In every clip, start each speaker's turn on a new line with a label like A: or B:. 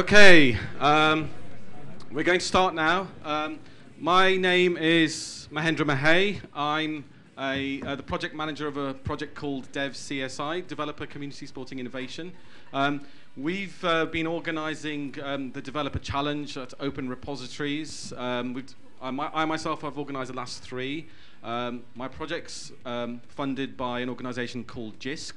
A: Okay, um, we're going to start now. Um, my name is Mahendra Mahey. I'm a, uh, the project manager of a project called Dev CSI, Developer Community Supporting Innovation. Um, we've uh, been organizing um, the Developer Challenge at Open Repositories. Um, I, I myself have organized the last three. Um, my project's funded by an organization called JISC,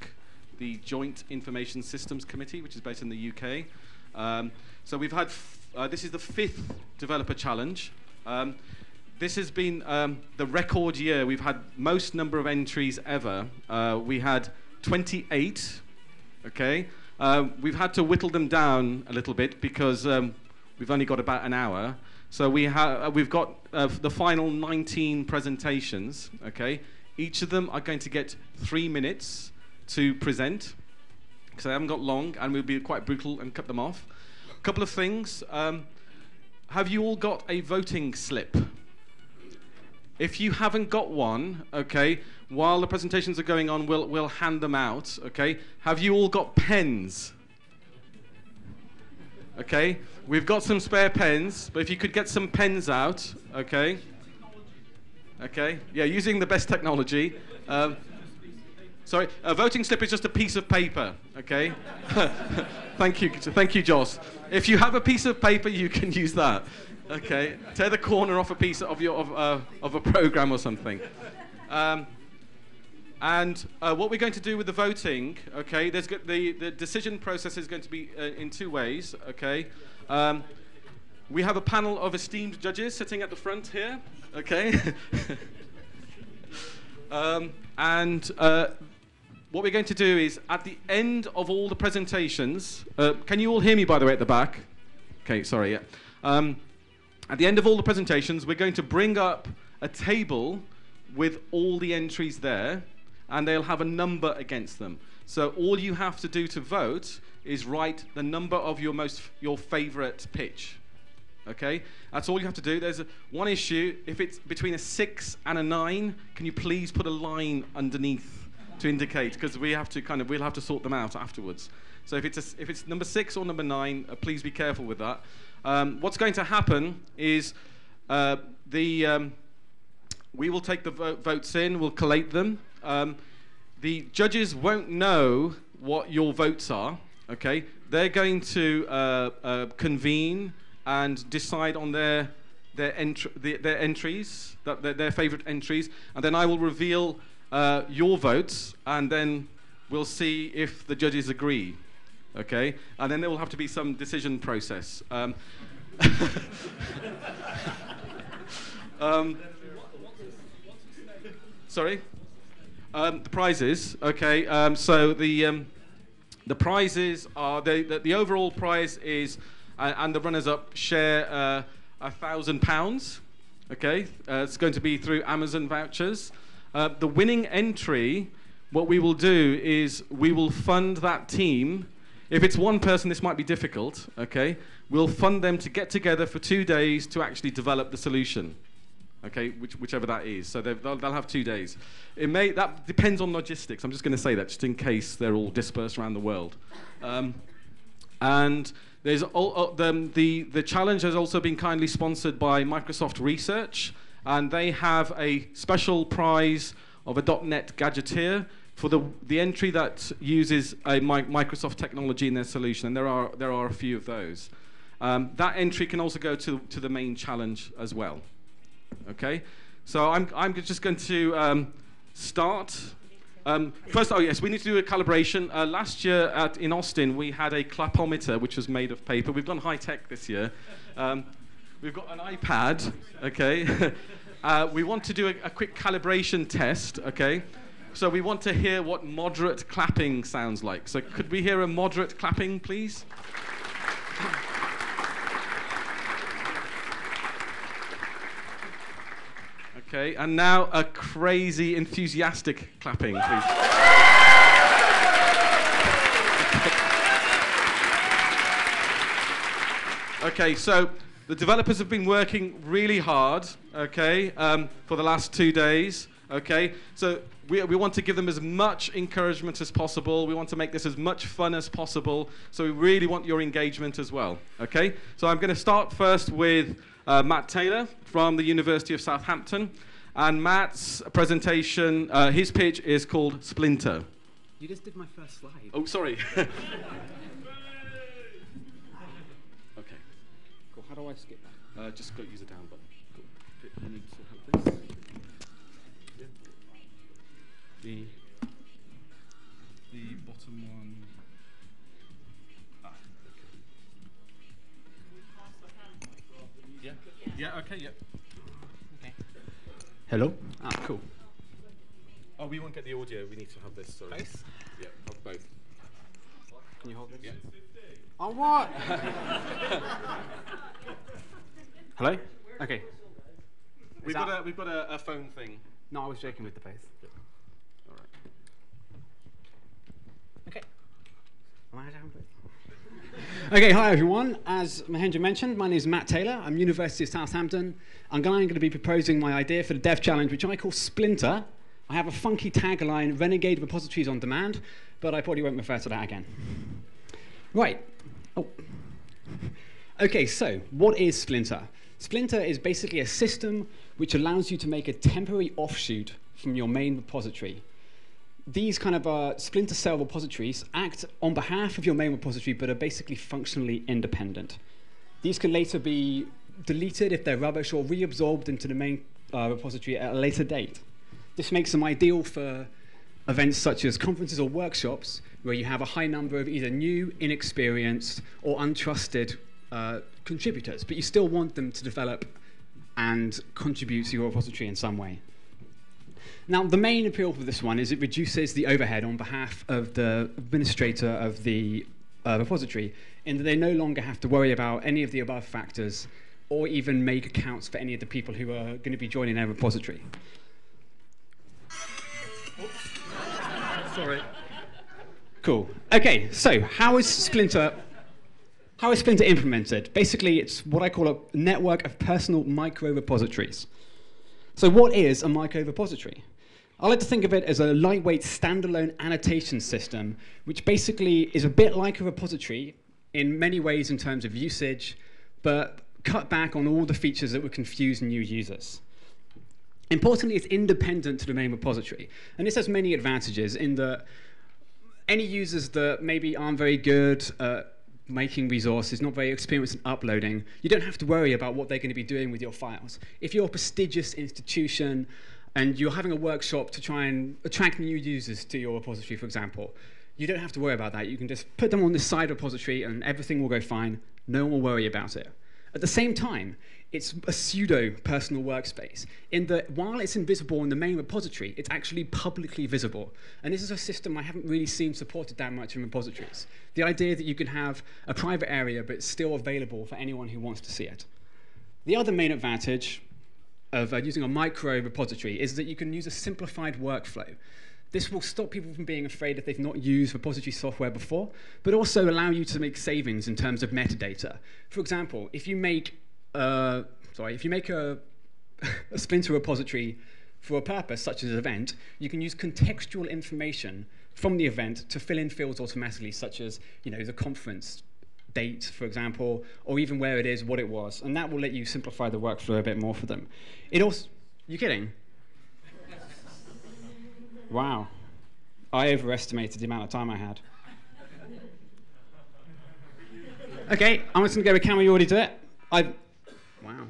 A: the Joint Information Systems Committee, which is based in the UK. Um, so we've had, uh, this is the fifth developer challenge. Um, this has been um, the record year. We've had most number of entries ever. Uh, we had 28, okay? Uh, we've had to whittle them down a little bit because um, we've only got about an hour. So we ha- uh, we've got uh, the final 19 presentations, okay? Each of them are going to get three minutes to present because they haven't got long and we'll be quite brutal and cut them off. A couple of things. Um, have you all got a voting slip? If you haven't got one, okay, while the presentations are going on, we'll, we'll hand them out, okay? Have you all got pens? Okay, we've got some spare pens, but if you could get some pens out, okay? Okay, yeah, using the best technology. Um, Sorry, a voting slip is just a piece of paper, okay? thank you, thank you, Joss. If you have a piece of paper, you can use that, okay? Tear the corner off a piece of your of, uh, of a program or something. Um, and uh, what we're going to do with the voting, okay? There's go- the the decision process is going to be uh, in two ways, okay? Um, we have a panel of esteemed judges sitting at the front here, okay? um, and uh, what we're going to do is at the end of all the presentations, uh, can you all hear me by the way at the back? Okay, sorry, yeah. Um, at the end of all the presentations, we're going to bring up a table with all the entries there, and they'll have a number against them. So all you have to do to vote is write the number of your most your favorite pitch. Okay, that's all you have to do. There's a, one issue. If it's between a six and a nine, can you please put a line underneath to indicate? Because we have to kind of we'll have to sort them out afterwards. So if it's a if it's number six or number nine, uh, please be careful with that. Um, what's going to happen is uh, the um, we will take the vo- votes in, we'll collate them. Um, the judges won't know what your votes are. Okay, they're going to uh, uh, convene and decide on their their, entr- the, their entries, their, their favorite entries, and then I will reveal uh, your votes, and then we'll see if the judges agree. Okay, and then there will have to be some decision process. Um, um, sorry. Um, the prizes. Okay. Um, so the um, the prizes are the, the the overall prize is uh, and the runners-up share uh, a thousand pounds. Okay. Uh, it's going to be through Amazon vouchers. Uh, the winning entry. What we will do is we will fund that team. If it's one person, this might be difficult. Okay. We'll fund them to get together for two days to actually develop the solution okay, which, whichever that is. So they'll, they'll have two days. It may that depends on logistics. I'm just going to say that just in case they're all dispersed around the world. Um, and there's all, uh, the, the the challenge has also been kindly sponsored by Microsoft Research, and they have a special prize of a .NET Gadgeteer for the the entry that uses a mi- Microsoft technology in their solution. And there are there are a few of those. Um, that entry can also go to to the main challenge as well. Okay, so I'm, I'm just going to um, start. Um, first, oh yes, we need to do a calibration. Uh, last year at, in Austin, we had a clapometer which was made of paper. We've gone high tech this year. Um, we've got an iPad. Okay, uh, we want to do a, a quick calibration test. Okay, so we want to hear what moderate clapping sounds like. So could we hear a moderate clapping, please? Okay, and now a crazy enthusiastic clapping, please. Okay, so the developers have been working really hard, okay, um, for the last two days. Okay, so we, we want to give them as much encouragement as possible. We want to make this as much fun as possible. So we really want your engagement as well. Okay, so I'm going to start first with uh, Matt Taylor from the University of Southampton. And Matt's presentation, uh, his pitch is called Splinter.
B: You just did my first slide.
A: Oh, sorry.
B: How do I skip that?
A: Uh, just go use the down button. Cool. You need to have this. The the bottom one. Ah, okay. Yeah. Yeah. Okay. Yeah.
B: Okay. Hello? Ah, cool.
A: Oh, we won't get the audio. We need to have this. Sorry.
B: Both?
A: Yeah. Have both.
B: Can you hold this?
A: Yeah.
B: Oh, what? Hello? Okay.
A: We've
B: that-
A: got a we've got a, a phone thing.
B: No, I was joking with the face.
A: All right.
B: Okay. Am I down, please? Okay, hi everyone. As Mahendra mentioned, my name is Matt Taylor. I'm University of Southampton. I'm going to be proposing my idea for the Dev Challenge, which I call Splinter. I have a funky tagline, Renegade Repositories on Demand, but I probably won't refer to that again. Right. Oh. Okay, so what is Splinter? Splinter is basically a system which allows you to make a temporary offshoot from your main repository these kind of uh, splinter cell repositories act on behalf of your main repository but are basically functionally independent. These can later be deleted if they're rubbish or reabsorbed into the main uh, repository at a later date. This makes them ideal for events such as conferences or workshops where you have a high number of either new, inexperienced, or untrusted uh, contributors, but you still want them to develop and contribute to your repository in some way. Now, the main appeal for this one is it reduces the overhead on behalf of the administrator of the uh, repository, in that they no longer have to worry about any of the above factors or even make accounts for any of the people who are going to be joining their repository.
A: Sorry.
B: Cool. Okay, so how is Splinter how is Splinter implemented? Basically, it's what I call a network of personal micro repositories. So, what is a micro repository? I like to think of it as a lightweight standalone annotation system, which basically is a bit like a repository in many ways in terms of usage, but cut back on all the features that would confuse new users. Importantly, it's independent to the main repository. And this has many advantages in that any users that maybe aren't very good at making resources, not very experienced in uploading, you don't have to worry about what they're going to be doing with your files. If you're a prestigious institution and you're having a workshop to try and attract new users to your repository, for example, you don't have to worry about that. You can just put them on this side repository and everything will go fine. No one will worry about it. At the same time, it's a pseudo personal workspace in that while it's invisible in the main repository, it's actually publicly visible. And this is a system I haven't really seen supported that much in repositories. The idea that you can have a private area but it's still available for anyone who wants to see it. The other main advantage of uh, using a micro repository is that you can use a simplified workflow. This will stop people from being afraid if they've not used repository software before, but also allow you to make savings in terms of metadata. For example, if you make uh, sorry, if you make a, a Splinter repository for a purpose such as an event, you can use contextual information from the event to fill in fields automatically, such as you know the conference date, for example, or even where it is, what it was, and that will let you simplify the workflow a bit more for them. It also, you kidding? Wow, I overestimated the amount of time I had. Okay, I'm just gonna go with camera. You already do it. I. Wow.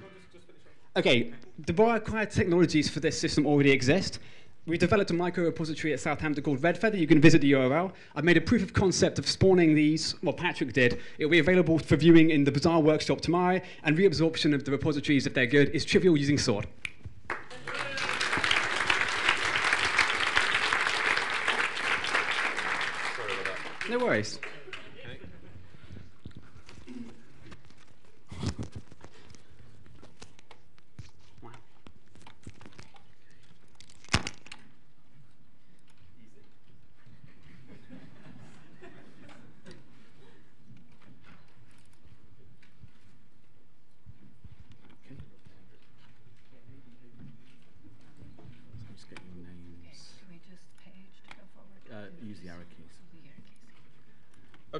B: Okay, the required technologies for this system already exist. We developed a micro repository at Southampton called Redfeather. You can visit the URL. I've made a proof of concept of spawning these. Well, Patrick did. It'll be available for viewing in the Bazaar workshop tomorrow. And reabsorption of the repositories, if they're good, is trivial using Sword. No worries. Wow.
A: I'm just getting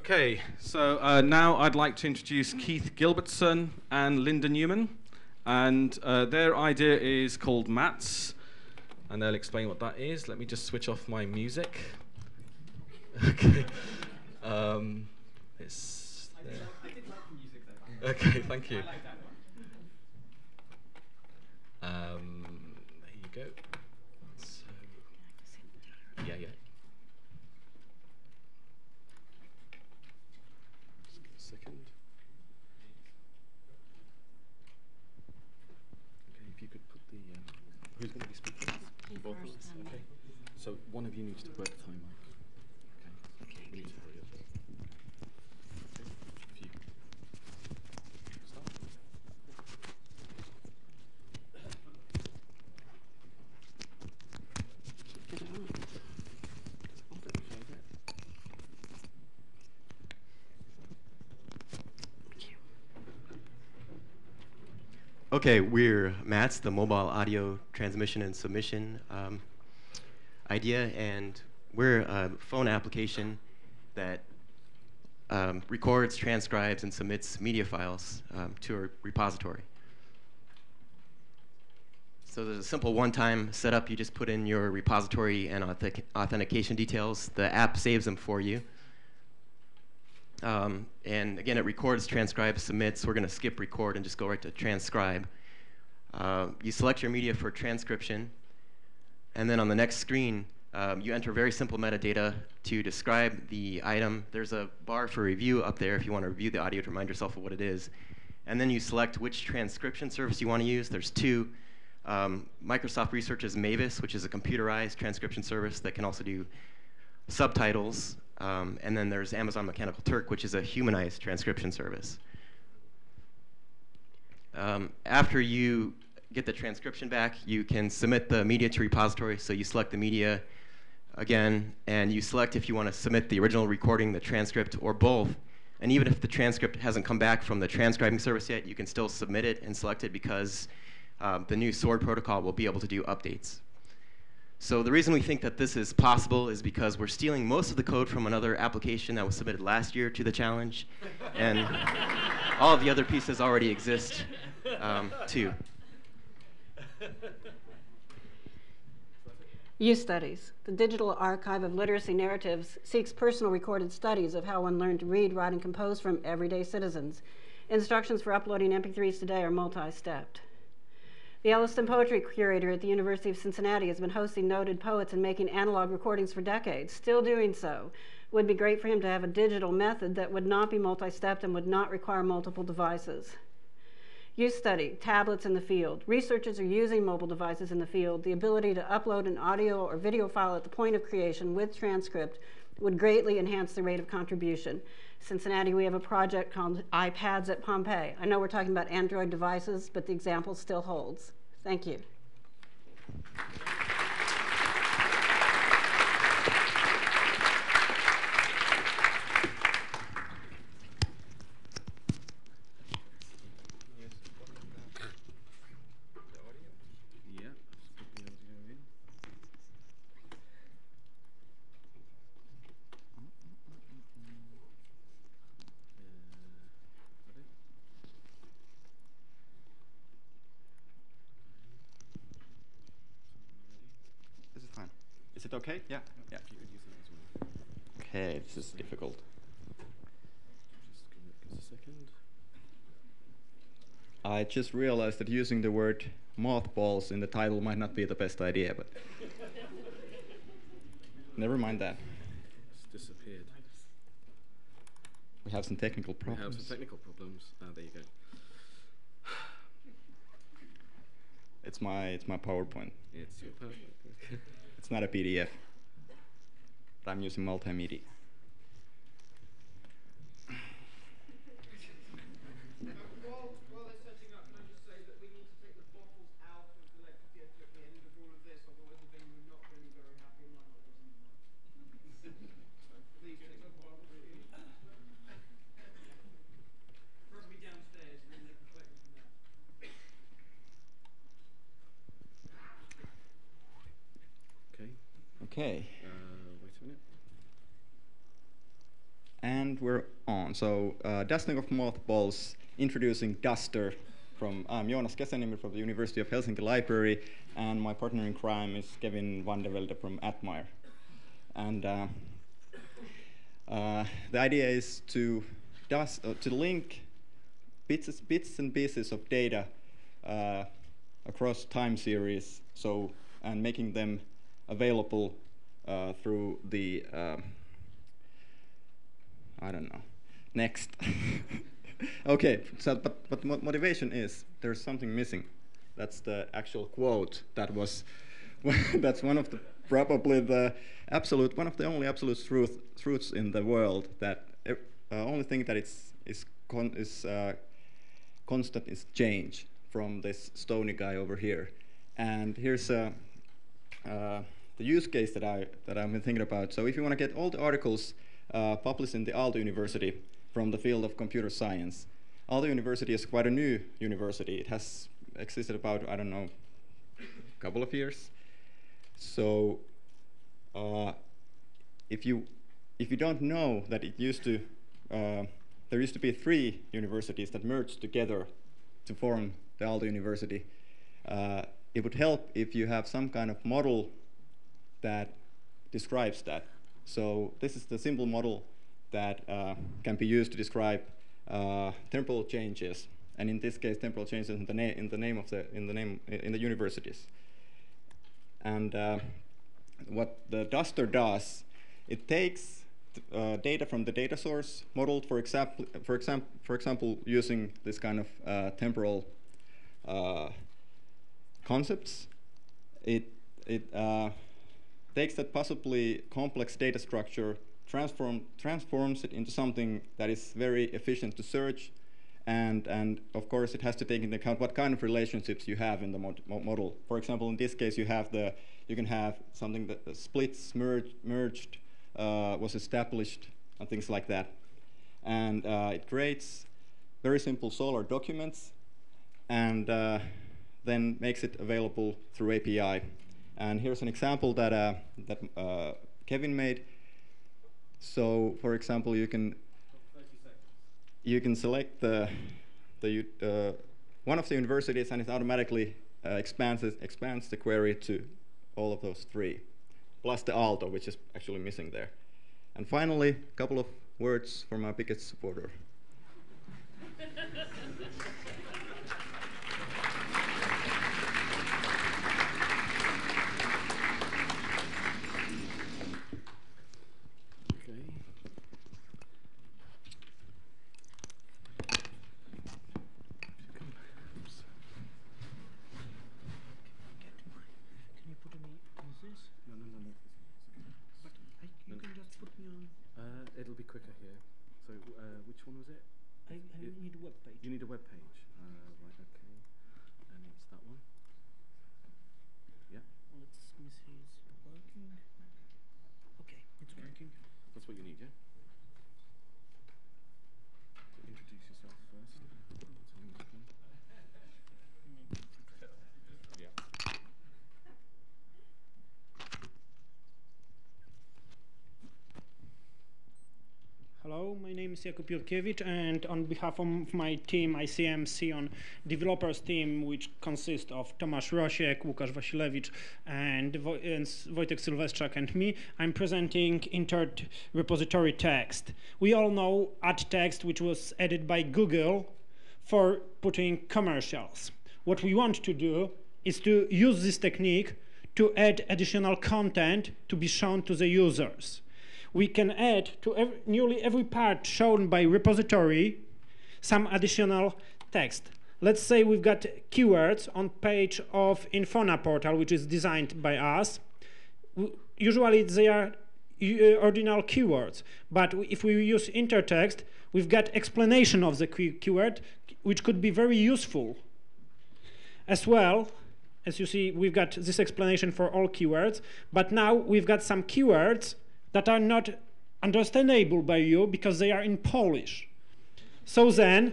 A: Okay, so uh, now I'd like to introduce Keith Gilbertson and Linda Newman. And uh, their idea is called MATS, and they'll explain what that is. Let me just switch off my music. Okay. Um, it's there. Okay, thank you. Um, there you go. So, yeah, yeah. Just give a second. Okay, if you could put the. Um, who's going to be speaking? Both of us? Okay. So one of you needs to work the time mic. Okay. We need to hurry up. Okay. If you start.
C: Okay, we're MATS, the mobile audio transmission and submission um, idea, and we're a phone application that um, records, transcribes, and submits media files um, to a repository. So there's a simple one-time setup. You just put in your repository and authentic- authentication details. The app saves them for you. Um, and again, it records, transcribes, submits. We're going to skip record and just go right to transcribe. Uh, you select your media for transcription, and then on the next screen, um, you enter very simple metadata to describe the item. There's a bar for review up there if you want to review the audio to remind yourself of what it is. And then you select which transcription service you want to use. There's two. Um, Microsoft Research's Mavis, which is a computerized transcription service that can also do subtitles. Um, and then there's Amazon Mechanical Turk, which is a humanized transcription service. Um, after you get the transcription back, you can submit the media to repository. So you select the media again, and you select if you want to submit the original recording, the transcript, or both. And even if the transcript hasn't come back from the transcribing service yet, you can still submit it and select it because um, the new SWORD protocol will be able to do updates. So the reason we think that this is possible is because we're stealing most of the code from another application that was submitted last year to the challenge, and all of the other pieces already exist um, too.
D: Youth Studies. The Digital Archive of Literacy Narratives seeks personal recorded studies of how one learned to read, write, and compose from everyday citizens. Instructions for uploading MP3s today are multi stepped. The Elliston Poetry Curator at the University of Cincinnati has been hosting noted poets and making analog recordings for decades, still doing so. Would be great for him to have a digital method that would not be multi stepped and would not require multiple devices. Youth study, tablets in the field. Researchers are using mobile devices in the field. The ability to upload an audio or video file at the point of creation with transcript would greatly enhance the rate of contribution. Cincinnati, we have a project called iPads at Pompeii. I know we're talking about Android devices, but the example still holds. Thank you.
A: Yeah, should be able to go in. Uh, ready?
E: This is fine. Is it okay? Yeah. Yeah.
A: If you could use that as well.
E: Okay, this is difficult.
A: Just give it give us a second.
E: I just realized that using the word mothballs in the title might not be the best idea, but never mind that.
A: It's disappeared.
E: We have some technical problems.
A: We have some technical problems. Ah, there you go.
E: It's my it's my PowerPoint.
A: It's your perfect.
E: It's not a PDF. But I'm using multimedia.
F: While, while they're setting up, can I just say that we need to take the bottles out of the electric at the end of all of this, otherwise the venue will not be very happy and might not listen to So please take the bottles with you. Preferably downstairs and then they can collect them from there.
A: Okay. Uh, wait a minute.
E: And we're on. So, uh, dusting of mothballs, introducing Duster from, I'm Joonas Kesäniemi from the University of Helsinki Library, and my partner in crime is Kevin van der Velde from Atmire. And uh, uh, the idea is to, dust, uh, to link bits, bits and pieces of data uh, across time series, so and making them available uh, through the uh, I don't know. Next. okay, so but but mo- motivation is there's something missing. That's the actual quote that was. that's one of the probably the absolute one of the only absolute truth truths in the world that uh, only thing that is is con- is uh, constant is change from this stony guy over here. And here's uh, uh, the use case that I that I've been thinking about. So if you want to get all the articles uh, published in the Aalto University from the field of computer science, Aalto University is quite a new university. It has existed about I don't know, a couple of years. So uh, if you if you don't know that it used to uh, there used to be three universities that merged together to form the Aalto University. Uh, it would help if you have some kind of model that describes that. So this is the simple model that uh, can be used to describe uh, temporal changes, and in this case, temporal changes in the, na- in the name of the in the name in the universities. And uh, what the duster does, it takes uh, data from the data source modeled, for example, for example, for example, using this kind of uh, temporal uh, concepts. It it takes that possibly complex data structure, transform transforms it into something that is very efficient to search, and and of course it has to take into account what kind of relationships you have in the mod model. For example, in this case, you have the you can have something that splits merged merged uh, was established and things like that. And uh, it creates very simple Solr documents and uh, then makes it available through API. And here's an example that, uh, that uh, Kevin made. So, for example, you can you can select the the uh, one of the universities, and it automatically expands expands the query to all of those three plus the Aalto, which is actually missing there. And finally, a couple of words from our biggest supporter.
A: it'll be quicker here. So, uh, which one was it?
G: I, I
A: It-
G: need a web page.
A: You need a web page. Uh, right, okay. And it's that one. Yeah,
G: Let's me see, is it working? Okay, it's working.
A: that's what you need, yeah? Introduce yourself first. Yeah.
G: Hello, my name is Jakub Jurkiewicz, and on behalf of my team, ICM on developers team, which consists of Tomasz Rosiek, Łukasz Wasilewicz, and, Wo- and Wojtek Sylwestrzak and me, I'm presenting entered repository text. We all know add text, which was added by Google for putting commercials. What we want to do is to use this technique to add additional content to be shown to the users we can add to ev- nearly every part shown by repository some additional text. Let's say we've got keywords on page of Infona portal, which is designed by us. Usually they are uh, ordinal keywords, but if we use intertext, we've got explanation of the key- keyword, which could be very useful. As well, as you see, we've got this explanation for all keywords, but now we've got some keywords that are not understandable by you because they are in Polish. So then,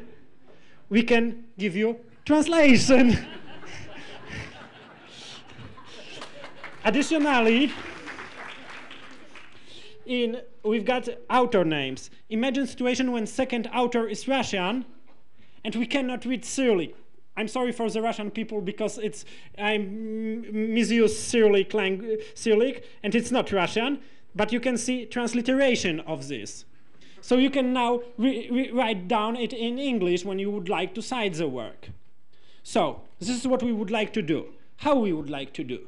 G: we can give you translation. Additionally, in we've got author names. Imagine situation when second author is Russian, and we cannot read Cyrillic. I'm sorry for the Russian people because it's I m- mm, misuse Cyrillic, Cyrillic, and it's not Russian. But you can see transliteration of this. So you can now write down it in English when you would like to cite the work. So this is what we would like to do. How we would like to do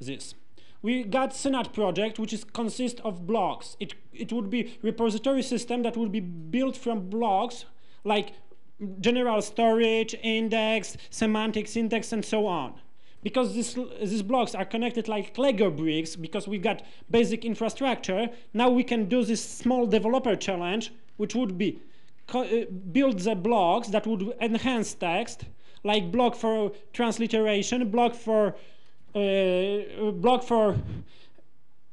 G: this. We got Synat project, which is consists of blocks. It it would be repository system that would be built from blocks like general storage, index, semantic syntax, and so on. Because this, these blocks are connected like Lego bricks, because we've got basic infrastructure, now we can do this small developer challenge, which would be uh, build the blocks that would enhance text, like block for transliteration, block for uh, block for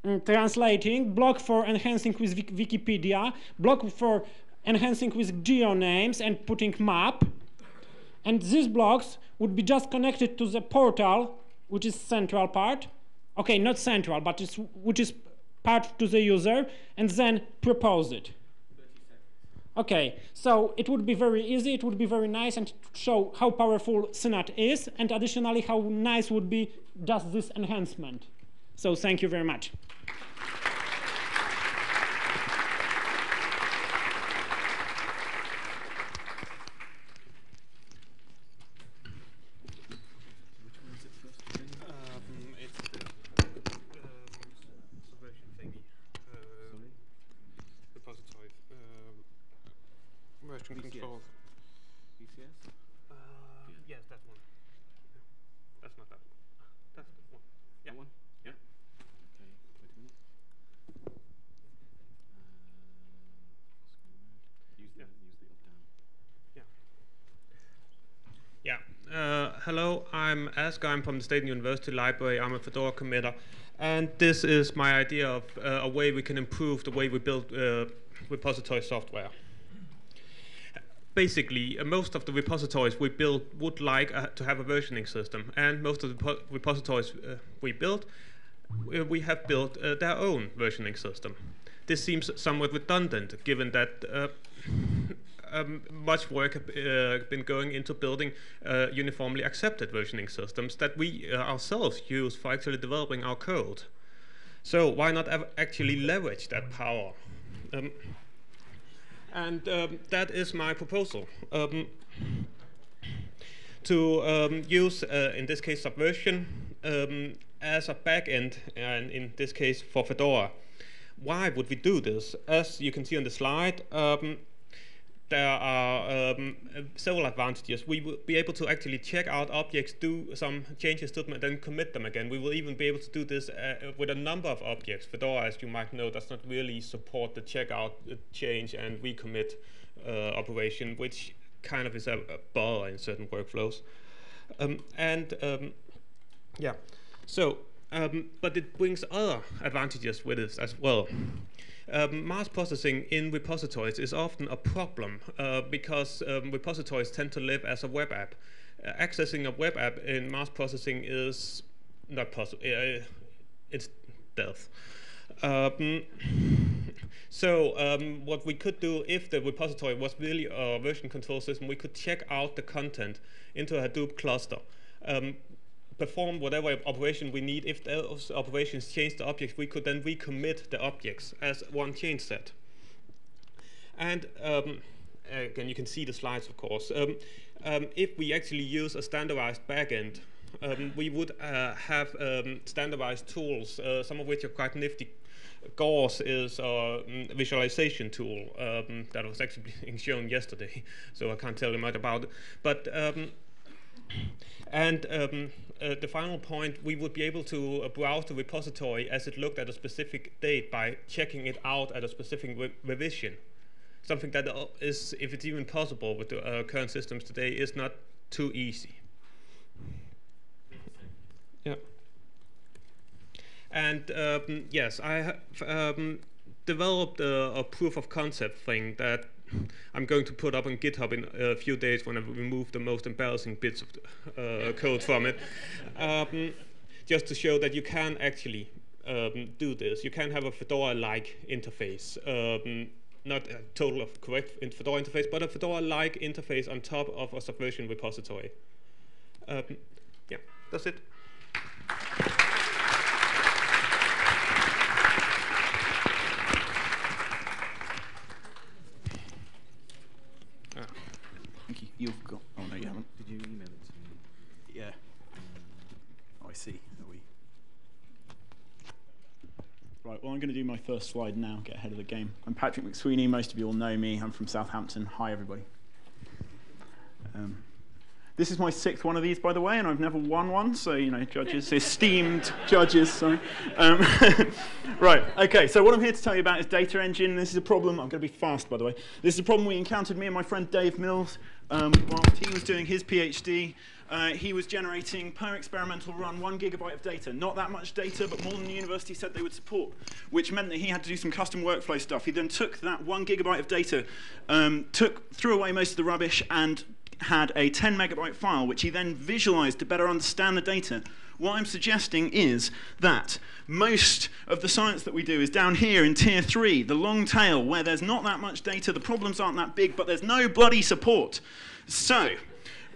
G: mm, translating, block for enhancing with Wikipedia, block for enhancing with geonames and putting map. And these blocks would be just connected to the portal, which is central part. Okay, not central, but it's, which is part to the user, and then propose it. Okay, so it would be very easy, it would be very nice, and show how powerful Synat is, and additionally how nice would be just this enhancement. So thank you very much.
H: Um, it's the um, subversion thingy. Um, repository. Um, version control.
A: BCS?
H: Uh, yes, that one. That's not that one. That's the one. Yeah.
A: That one?
H: Yeah.
A: Okay, wait a minute. Uh, use the,
H: Yeah.
A: use the up down.
H: Yeah. Uh, hello, I'm Ask. I'm from the State University Library. I'm a Fedora committer. And this is my idea of uh, a way we can improve the way we build uh, repository software. Basically, uh, most of the repositories we build would like uh, to have a versioning system. And most of the repositories uh, we build, uh, we have built their own versioning system. This seems somewhat redundant given that um, much work uh, been going into building uh, uniformly accepted versioning systems that we uh, ourselves use for actually developing our code. So why not actually leverage that power? Um, and um, that is my proposal. Um, to um, use, uh, in this case, Subversion um, as a backend, and in this case for Fedora. Why would we do this? As you can see on the slide, um, there are um, several advantages. We will be able to actually check out objects, do some changes to them, and then commit them again. We will even be able to do this uh, with a number of objects. Fedora, as you might know, does not really support the checkout, uh, change, and recommit uh, operation, which kind of is a, a bar in certain workflows. Um, and um, yeah, so um, but it brings other advantages with it as well. Um, mass processing in repositories is often a problem uh, because um, repositories tend to live as a web app. Uh, accessing a web app in mass processing is not possible. Uh, it's death. Um, so um, what we could do if the repository was really a version control system, we could check out the content into a Hadoop cluster. Um, perform whatever operation we need. If those operations change the objects, we could then recommit the objects as one change set. And um, again, you can see the slides, of course. Um, um, if we actually use a standardized backend, um, we would uh, have um, standardized tools, uh, some of which are quite nifty. Gource is a mm, visualization tool um, that was actually being shown yesterday, so I can't tell you much about it. But and um, uh, the final point, we would be able to uh, browse the repository as it looked at a specific date by checking it out at a specific re revision. Something that uh, if it's even possible with the uh, current systems today, is not too easy. Yeah. And um, yes, I have um, developed a, a proof of concept thing that I'm going to put up on GitHub in a few days when I remove the most embarrassing bits of the, uh, code from it, um, just to show that you can actually um, do this. You can have a Fedora-like interface. Um, not a total of correct Fedora interface, but a Fedora-like interface on top of a Subversion repository. Um, yeah, that's it.
I: Thank you. You've got. Oh no, you haven't.
A: Did you email it to me?
I: Yeah. Oh, I see. Are we? Right. Well, I'm going to do my first slide now. Get ahead of the game. I'm Patrick McSweeney. Most of you all know me. I'm from Southampton. Hi, everybody. Um, this is my sixth one of these, by the way, and I've never won one. So, you know, judges, esteemed judges, sorry. Um, right, okay, so what I'm here to tell you about is Data Engine. This is a problem, I'm going to be fast, by the way. This is a problem we encountered, me and my friend Dave Mills, um, whilst he was doing his PhD. Uh, he was generating per experimental run one gigabyte of data. Not that much data, but more than the university said they would support, which meant that he had to do some custom workflow stuff. He then took that one gigabyte of data, um, took, threw away most of the rubbish, and had a 10 megabyte file, which he then visualized to better understand the data. What I'm suggesting is that most of the science that we do is down here in tier three, the long tail, where there's not that much data, the problems aren't that big, but there's no bloody support. So,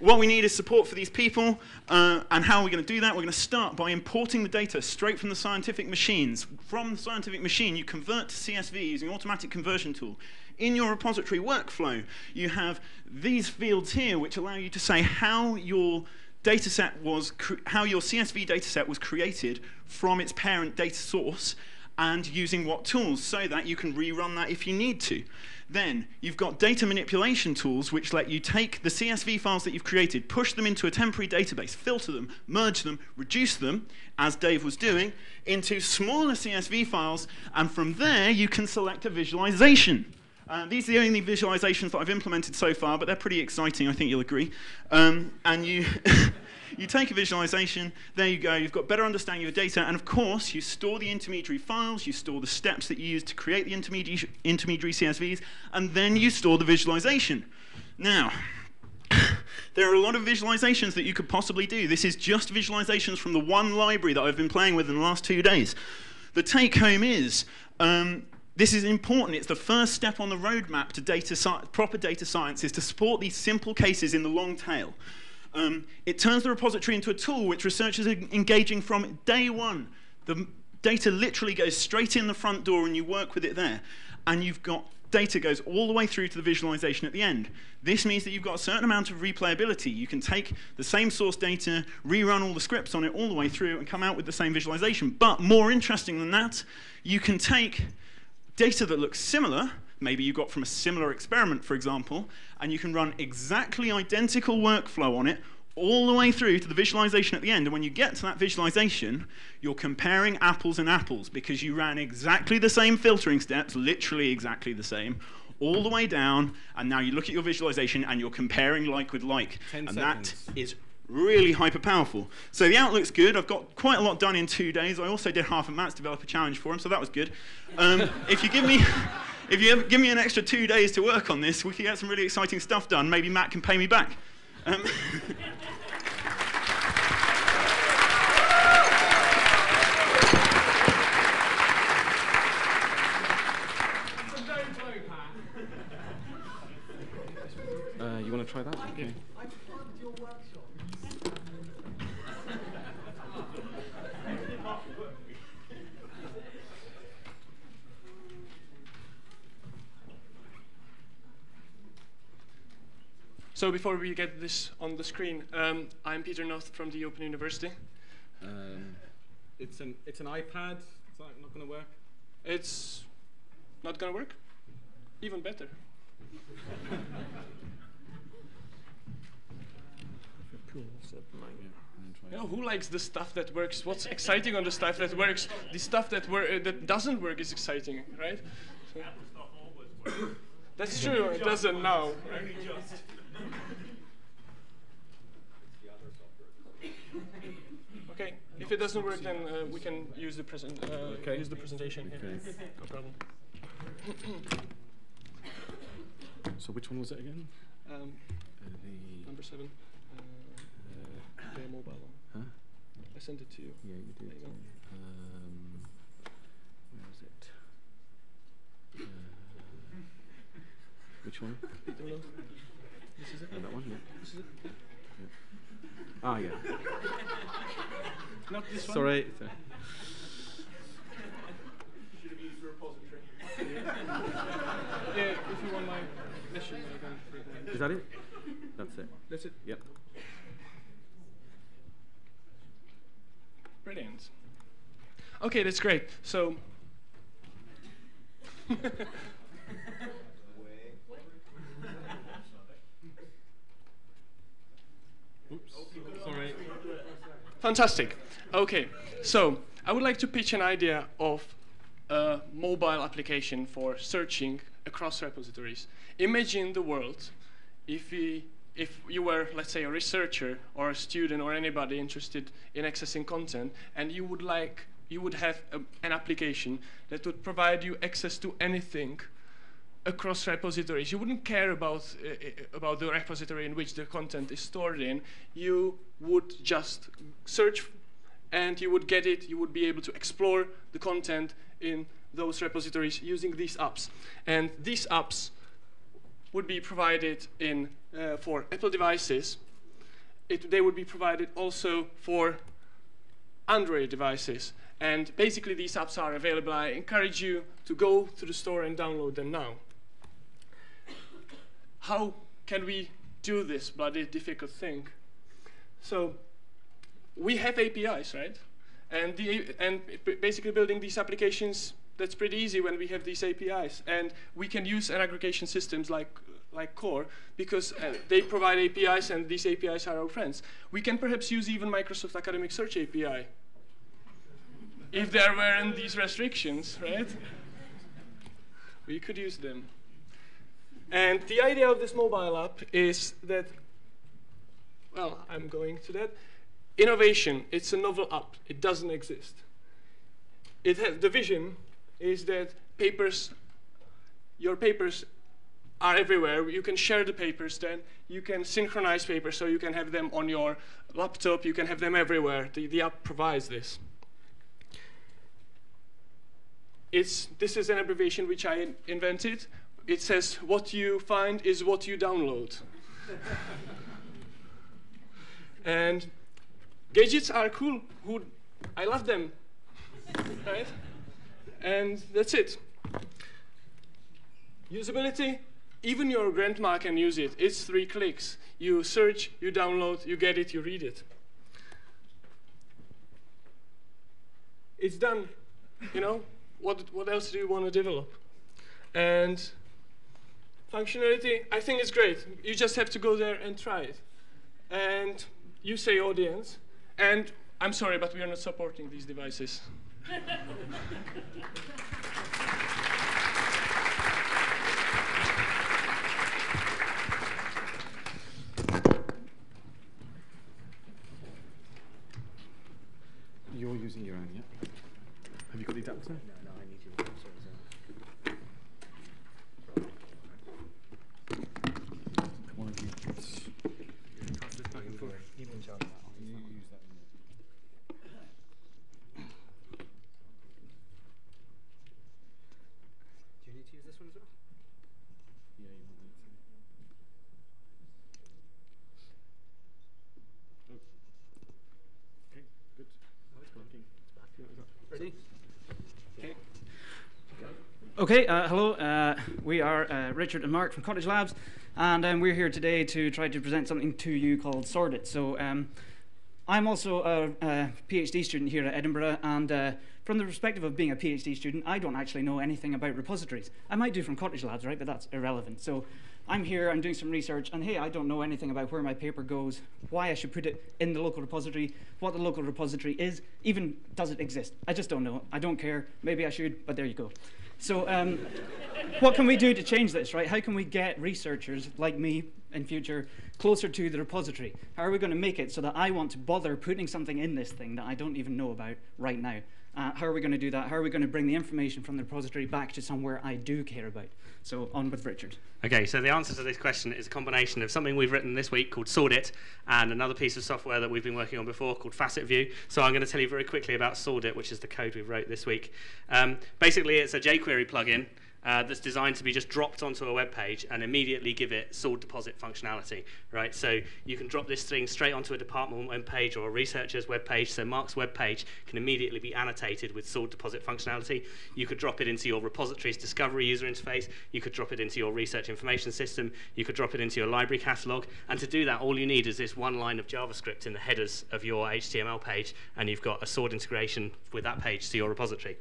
I: what we need is support for these people, uh, and how are we going to do that? We're going to start by importing the data straight from the scientific machines. From the scientific machine, you convert to CSV using an automatic conversion tool. In your repository workflow, you have these fields here which allow you to say how your dataset was, how your CSV dataset was created from its parent data source and using what tools so that you can rerun that if you need to. Then you've got data manipulation tools which let you take the CSV files that you've created, push them into a temporary database, filter them, merge them, reduce them, as Dave was doing, into smaller CSV files, and from there you can select a visualization. Uh, these are the only visualizations that I've implemented so far, but they're pretty exciting, I think you'll agree. Um, and you, you take a visualization, there you go, you've got better understanding of your data, and of course, you store the intermediary files, you store the steps that you use to create the intermediary, intermediary CSVs, and then you store the visualization. Now, there are a lot of visualizations that you could possibly do. This is just visualizations from the one library that I've been playing with in the last two days. The take home is um, this is important. It's the first step on the roadmap to data proper data science is to support these simple cases in the long tail. Um, it turns the repository into a tool which researchers are engaging from day one. The data literally goes straight in the front door and you work with it there. And you've got data goes all the way through to the visualization at the end. This means that you've got a certain amount of replayability. You can take the same source data, rerun all the scripts on it all the way through, and come out with the same visualization. But more interesting than that, you can take data that looks similar, maybe you got from a similar experiment, for example, and you can run exactly identical workflow on it all the way through to the visualization at the end. And when you get to that visualization, you're comparing apples and apples because you ran exactly the same filtering steps, literally exactly the same, all the way down. And now you look at your visualization and you're comparing like with like. and
A: seconds.
I: that is really hyper powerful. So the outlook's good. I've got quite a lot done in two days. I also did half a Matt's developer challenge for him, so that was good. Um, if you give me. If you give me an extra two days to work on this, we can get some really exciting stuff done. Maybe Matt can pay me back. Um,
A: Uh, you want to try that? Okay.
J: So before we get this on the screen, um, I'm Peter Knoth from the Open University.
A: Um, it's an it's an iPad. It's not, not going to work.
J: It's not gonna work? Even better. You know, who likes the stuff that works? What's exciting on the stuff that works? The stuff that wor- uh, that doesn't work is exciting, right? So- That's true. It doesn't now. Right? okay, if it doesn't work, then uh, we can use the present. Uh, okay. Use the presentation. Okay. Yeah. No problem.
A: so which one was it again?
J: Um,
A: uh,
J: number seven. Uh, uh, the mobile one.
A: Huh?
J: I sent it to you.
A: Yeah, you did.
J: You
A: um, where was it? which one? This is it. That one. Yeah. This is it. Yeah. yeah. Ah, yeah.
J: Not this one.
A: Sorry.
J: Should have used the repository. yeah, if you want my mission, I can free
A: Is that it? That's it.
J: That's it.
A: Yep.
J: Brilliant. Okay, that's great. So. Fantastic. Okay, so I would like to pitch an idea of a mobile application for searching across repositories. Imagine the world if we if you were, let's say, a researcher or a student or anybody interested in accessing content, and you would like you would have a, an application that would provide you access to anything across repositories. You wouldn't care about uh, uh, about the repository in which the content is stored in. You would just search, and you would get it. You would be able to explore the content in those repositories using these apps. And these apps would be provided in uh, for Apple devices. It, they would be provided also for Android devices. And basically, these apps are available. I encourage you to go to the store and download them now. How can we do this bloody difficult thing? So, we have APIs, right? And, the, and basically, building these applications that's pretty easy when we have these APIs. And we can use an aggregation systems like, like Core because uh, they provide APIs and these APIs are our friends. We can perhaps use even Microsoft Academic Search API if there weren't these restrictions, right? we could use them. And the idea of this mobile app is that, well, I'm going to that. Innovation, it's a novel app. It doesn't exist. It has, the vision is that papers, your papers are everywhere. You can share the papers then. You can synchronize papers so you can have them on your laptop. You can have them everywhere. The, the app provides this. It's, this is an abbreviation which I invented. It says, what you find is what you download. and gadgets are cool. Who, I love them, right? And that's it. Usability, even your grandma can use it. It's three clicks. You search, you download, you get it, you read it. It's done, you know? What, what else do you want to develop? And functionality, I think it's great. You just have to go there and try it. And you say audience, and I'm sorry, but we are not supporting these devices.
A: You're using your own, yeah? Have you got the adapter? No, no, I need you. One of you. You use that
K: Do you need to use this one as well?
A: Yeah, you might need to. Okay, good. Oh, it's working. It's back. Yeah, is that-
K: Ready?
A: Okay.
K: Okay, uh, hello. Uh, we are uh, Richard and Mark from Cottage Labs, and um, we're here today to try to present something to you called Sordid. So, um, I'm also a, a, PhD student here at Edinburgh, and uh, from the perspective of being a PhD student, I don't actually know anything about repositories. I might do from Cottage Labs, right? But that's irrelevant. So, I'm here, I'm doing some research, and hey, I don't know anything about where my paper goes, why I should put it in the local repository, what the local repository is, even does it exist. I just don't know. I don't care. Maybe I should, but there you go. So, um, what can we do to change this, right? How can we get researchers like me in future closer to the repository? How are we going to make it so that I want to bother putting something in this thing that I don't even know about right now? Uh, how are we going to do that? How are we going to bring the information from the repository back to somewhere I do care about? So, on with Richard.
L: Okay, so the answer to this question is a combination of something we've written this week called Sordit and another piece of software that we've been working on before called Facet View. So I'm going to tell you very quickly about Sordit, which is the code we wrote this week. Um, basically, it's a jQuery plugin uh, that's designed to be just dropped onto a web page and immediately give it sword deposit functionality, right? So you can drop this thing straight onto a department web page or a researcher's web page. So Mark's web page can immediately be annotated with sword deposit functionality. You could drop it into your repository's discovery user interface. You could drop it into your research information system. You could drop it into your library catalog. And to do that, all you need is this one line of JavaScript in the headers of your HTML page, and you've got a sword integration with that page to your repository.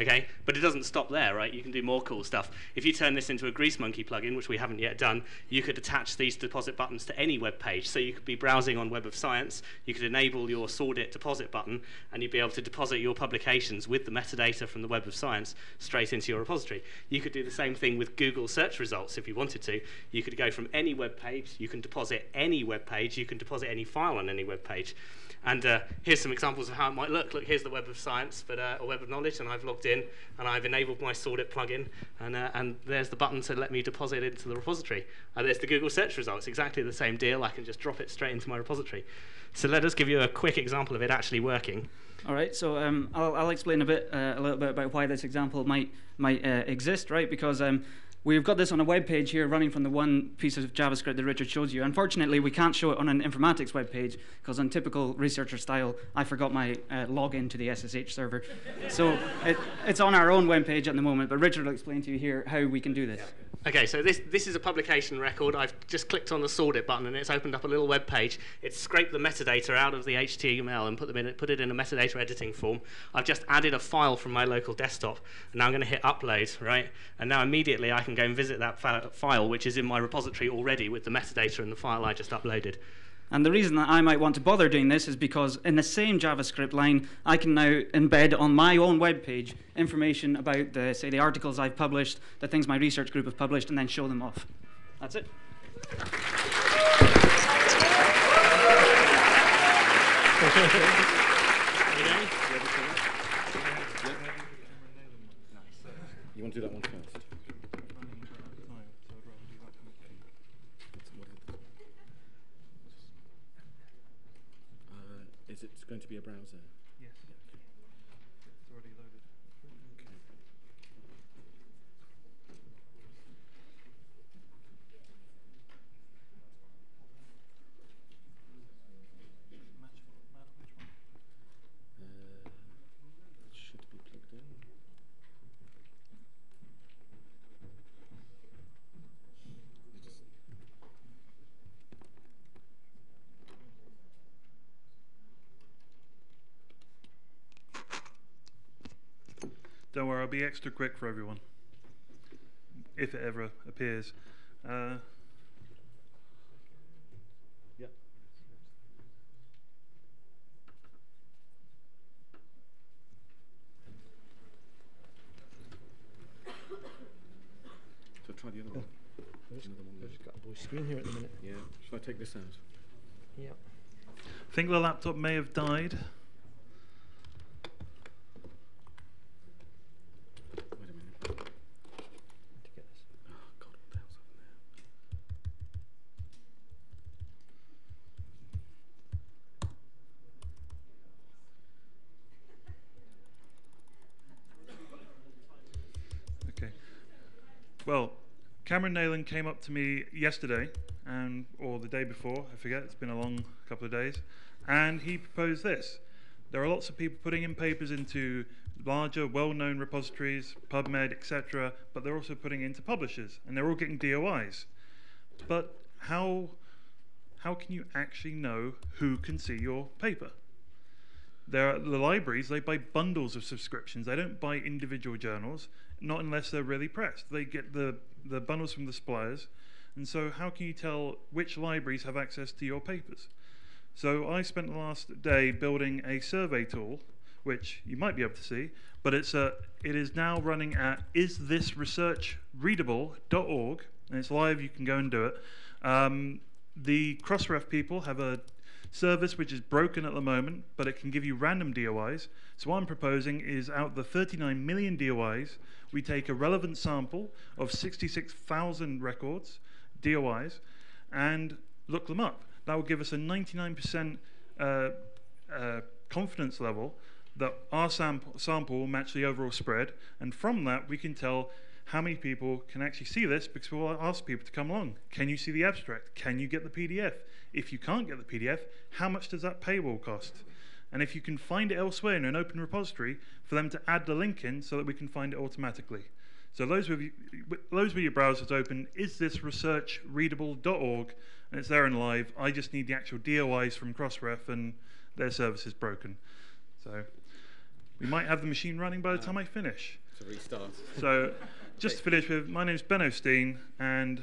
L: Okay, but it doesn't stop there, right? You can do more cool stuff. If you turn this into a Grease Monkey plugin, which we haven't yet done, you could attach these deposit buttons to any web page. So you could be browsing on Web of Science, you could enable your Sort It deposit button, and you'd be able to deposit your publications with the metadata from the Web of Science straight into your repository. You could do the same thing with Google search results if you wanted to. You could go from any web page, you can deposit any web page, you can deposit any file on any web page. And uh, here's some examples of how it might look. Look, here's the Web of Science, but uh, a Web of Knowledge, and I've logged in, and I've enabled my Sort It plugin, and, uh, and there's the button to let me deposit it into the repository. And there's the Google search results, exactly the same deal. I can just drop it straight into my repository. So let us give you a quick example of it actually working.
K: All right, so um, I'll, I'll explain a bit, uh, a little bit about why this example might might uh, exist, right? Because um, we've got this on a web page here, running from the one piece of JavaScript that Richard showed you. Unfortunately, we can't show it on an informatics web page because, on typical researcher style, I forgot my uh, login to the SSH server. so it, it's on our own web page at the moment. But Richard will explain to you here how we can do this.
L: Okay, so this, this is a publication record. I've just clicked on the sort it button and it's opened up a little web page. It's scraped the metadata out of the HTML and put, them in, put it in a metadata editing form. I've just added a file from my local desktop. And now I'm going to hit upload, right? And now immediately I can go and visit that fi- file, which is in my repository already with the metadata and the file I just uploaded.
K: And the reason that I might want to bother doing this is because in the same JavaScript line, I can now embed on my own web page information about the, say, the articles I've published, the things my research group have published, and then show them off. That's it.
A: You want to do that one first? Uh, is it going to be a browser?
M: Yes. It's already loaded.
A: Uh, it should be plugged in. You just-
M: Don't worry, I'll be extra quick for everyone. If it ever appears. Uh,
A: Yep. So try the other one. Another one there.
N: got a blue screen here at the minute.
A: Yeah. Should I take this out?
N: Yeah.
M: I think the laptop may have died.
A: Wait a minute.
N: To get this.
A: Oh God, what the hell's happened there?
M: Okay. Well, Cameron came up to me yesterday, and or the day before, I forget. It's been a long couple of days, and he proposed this. There are lots of people putting in papers into larger, well-known repositories, PubMed, etc., but they're also putting into publishers, and they're all getting DOIs. But how how can you actually know who can see your paper? There are the libraries, they buy bundles of subscriptions. They don't buy individual journals, not unless they're really pressed. They get the, the bundles from the suppliers. And so, how can you tell which libraries have access to your papers? So, I spent the last day building a survey tool, which you might be able to see, but it's a, it is now running at isthisresearchreadable.org, and it's live, you can go and do it. Um, the Crossref people have a service which is broken at the moment, but it can give you random DOIs. So what I'm proposing is out of the 39 million DOIs, we take a relevant sample of 66,000 records, DOIs, and look them up. That will give us a 99% uh, uh, confidence level that our sample, sample will match the overall spread, and from that we can tell how many people can actually see this because we'll ask people to come along. Can you see the abstract? Can you get the PDF? If you can't get the PDF, how much does that paywall cost? And if you can find it elsewhere in an open repository, for them to add the link in so that we can find it automatically. So those with, you, those with your browsers open, is this researchreadable.org, and it's there and live. I just need the actual DOIs from Crossref, and their service is broken. So we might have the machine running by the time I finish.
A: To restart.
M: So just to finish with, my name is Ben O'Steen, and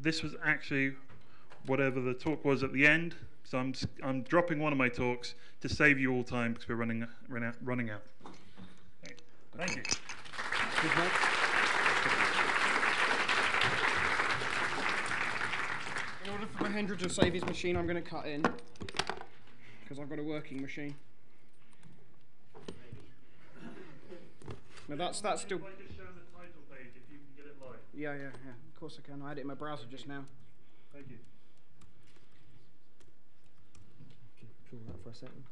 M: this was actually whatever the talk was at the end. So I'm, I'm dropping one of my talks to save you all time because we're running, run out, running out. Thank you.
F: In order for Mahendra to save his machine, I'm going to cut in because I've got a working machine. Now that's that's still. Yeah, yeah, yeah. Of course I can. I had it in my browser just now.
M: Thank you.
N: Cool that for a second.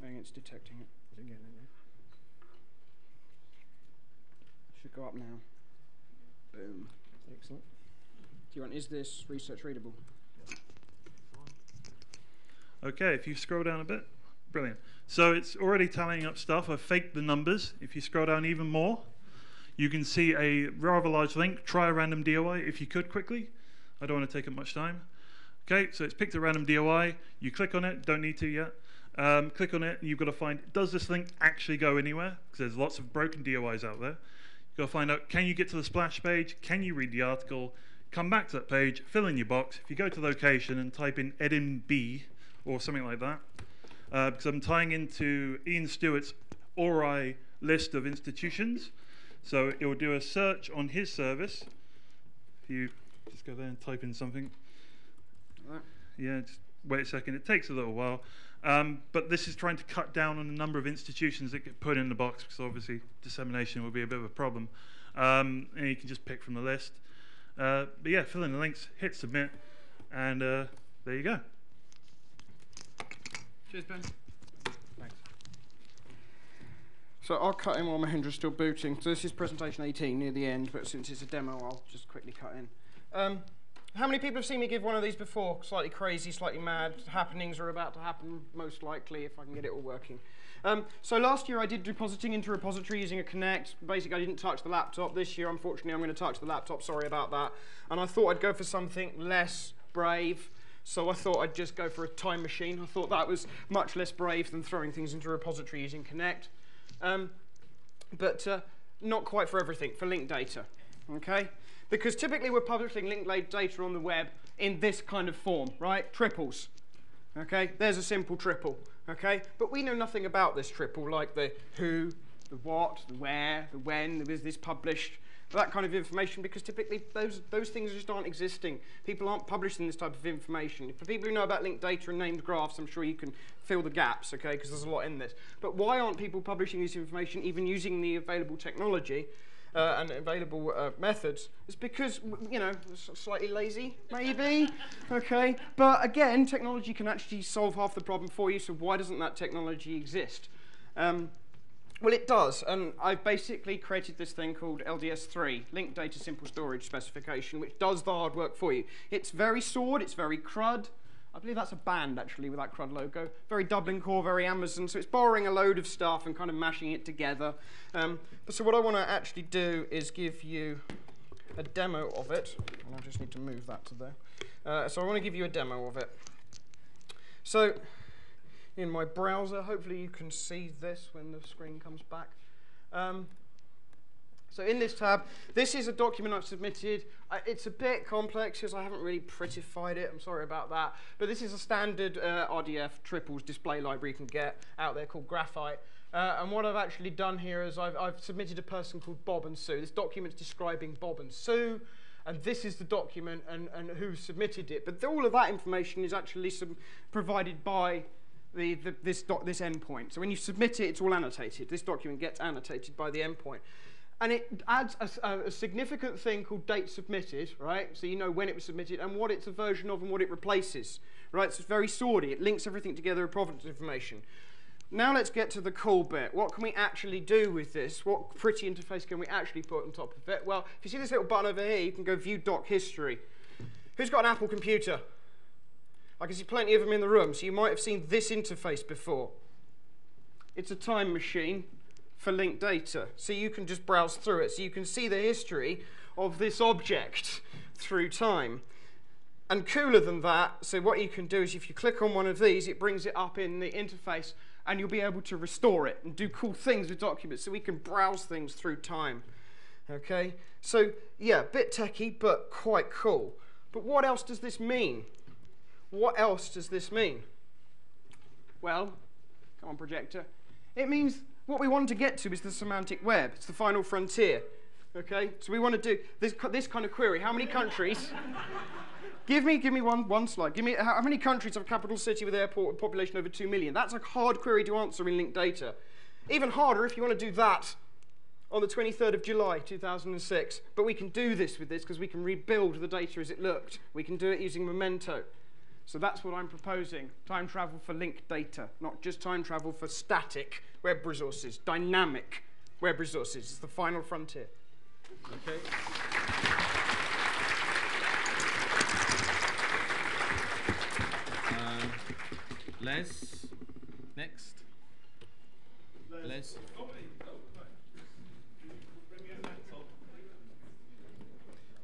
F: I think it's detecting it.
N: Is it getting in there?
F: Should go up now. Boom.
N: Excellent.
F: Do you want? Is this research readable?
M: Okay, if you scroll down a bit, brilliant. So it's already tallying up stuff. I've faked the numbers. If you scroll down even more, you can see a rather large link. Try a random DOI if you could quickly. I don't want to take up much time. Okay, so it's picked a random DOI. You click on it, don't need to yet. Um, click on it, and you've got to find does this link actually go anywhere? Because there's lots of broken DOIs out there. You've got to find out can you get to the splash page? Can you read the article? Come back to that page, fill in your box. If you go to location and type in Edin B or something like that, uh, because I'm tying into Ian Stuart's ORI list of institutions. So it will do a search on his service. If you just go there and type in something.
F: Right.
M: Yeah, just wait a second. It takes a little while. Um, but this is trying to cut down on the number of institutions that get put in the box because obviously dissemination will be a bit of a problem. Um, and you can just pick from the list. Uh, but yeah, fill in the links, hit submit, and uh, there you go.
F: Cheers, Ben. Thanks. So I'll cut in while Mahendra's still booting. So this is presentation 18 near the end, but since it's a demo, I'll just quickly cut in. Um, how many people have seen me give one of these before? Slightly crazy, slightly mad. Happenings are about to happen, most likely, if I can get it all working. Um, so last year I did depositing into repository using a Kinect. Basically, I didn't touch the laptop. This year, unfortunately, I'm going to touch the laptop. Sorry about that. And I thought I'd go for something less brave. So I thought I'd just go for a time machine. I thought that was much less brave than throwing things into a repository using Kinect. Um, but uh, not quite for everything, for linked data. Okay? Because typically we're publishing linked data on the web in this kind of form, right? Triples. Okay? There's a simple triple. Okay? But we know nothing about this triple, like the who, the what, the where, the when, was this published, that kind of information, because typically those, those things just aren't existing. People aren't publishing this type of information. For people who know about linked data and named graphs, I'm sure you can fill the gaps, okay, because there's a lot in this. But why aren't people publishing this information, even using the available technology uh, and available uh, methods? It's because, you know, slightly lazy, maybe, okay? But again, technology can actually solve half the problem for you, so why doesn't that technology exist? Um, well, it does, and I've basically created this thing called LDS3, Linked Data Simple Storage Specification, which does the hard work for you. It's very sword, it's very CRUD. I believe that's a band, actually, with that CRUD logo. Very Dublin Core, very Amazon, so it's borrowing a load of stuff and kind of mashing it together. Um, but so what I want to actually do is give you a demo of it, and I just need to move that to there. Uh, so I want to give you a demo of it. So in my browser. Hopefully you can see this when the screen comes back. Um, so in this tab, this is a document I've submitted. Uh, it's a bit complex because I haven't really prettified it. I'm sorry about that. But this is a standard uh, RDF triples display library you can get out there called Graphite. Uh, and what I've actually done here is I've, I've submitted a person called Bob and Sue. This document's describing Bob and Sue and this is the document and, and who submitted it. But all of that information is actually provided by the, the, this, this endpoint. So when you submit it, it's all annotated. This document gets annotated by the endpoint. And it adds a, a, significant thing called date submitted, right? So you know when it was submitted and what it's a version of and what it replaces, right? So it's very sorted. It links everything together with provenance information. Now let's get to the cool bit. What can we actually do with this? What pretty interface can we actually put on top of it? Well, if you see this little button over here, you can go view doc history. Who's got an Apple computer? I can see plenty of them in the room, so you might have seen this interface before. It's a time machine for linked data, so you can just browse through it. So you can see the history of this object through time. And cooler than that, so what you can do is if you click on one of these, it brings it up in the interface and you'll be able to restore it and do cool things with documents so we can browse things through time. Okay, so yeah, a bit techy, but quite cool. But what else does this mean? What else does this mean? Well, come on, projector. It means what we want to get to is the semantic web. It's the final frontier. Okay, so we want to do this, this kind of query. How many countries? give me, give me one, one slide. Give me how, many countries have a capital city with airport with population over two million? That's a hard query to answer in linked data. Even harder if you want to do that on the 23rd of July 2006. But we can do this with this because we can rebuild the data as it looked. We can do it using Memento. So that's what I'm proposing. Time travel for linked data, not just time travel for static web resources, dynamic web resources. It's the final frontier.
A: Okay. Um, Les, next. Les.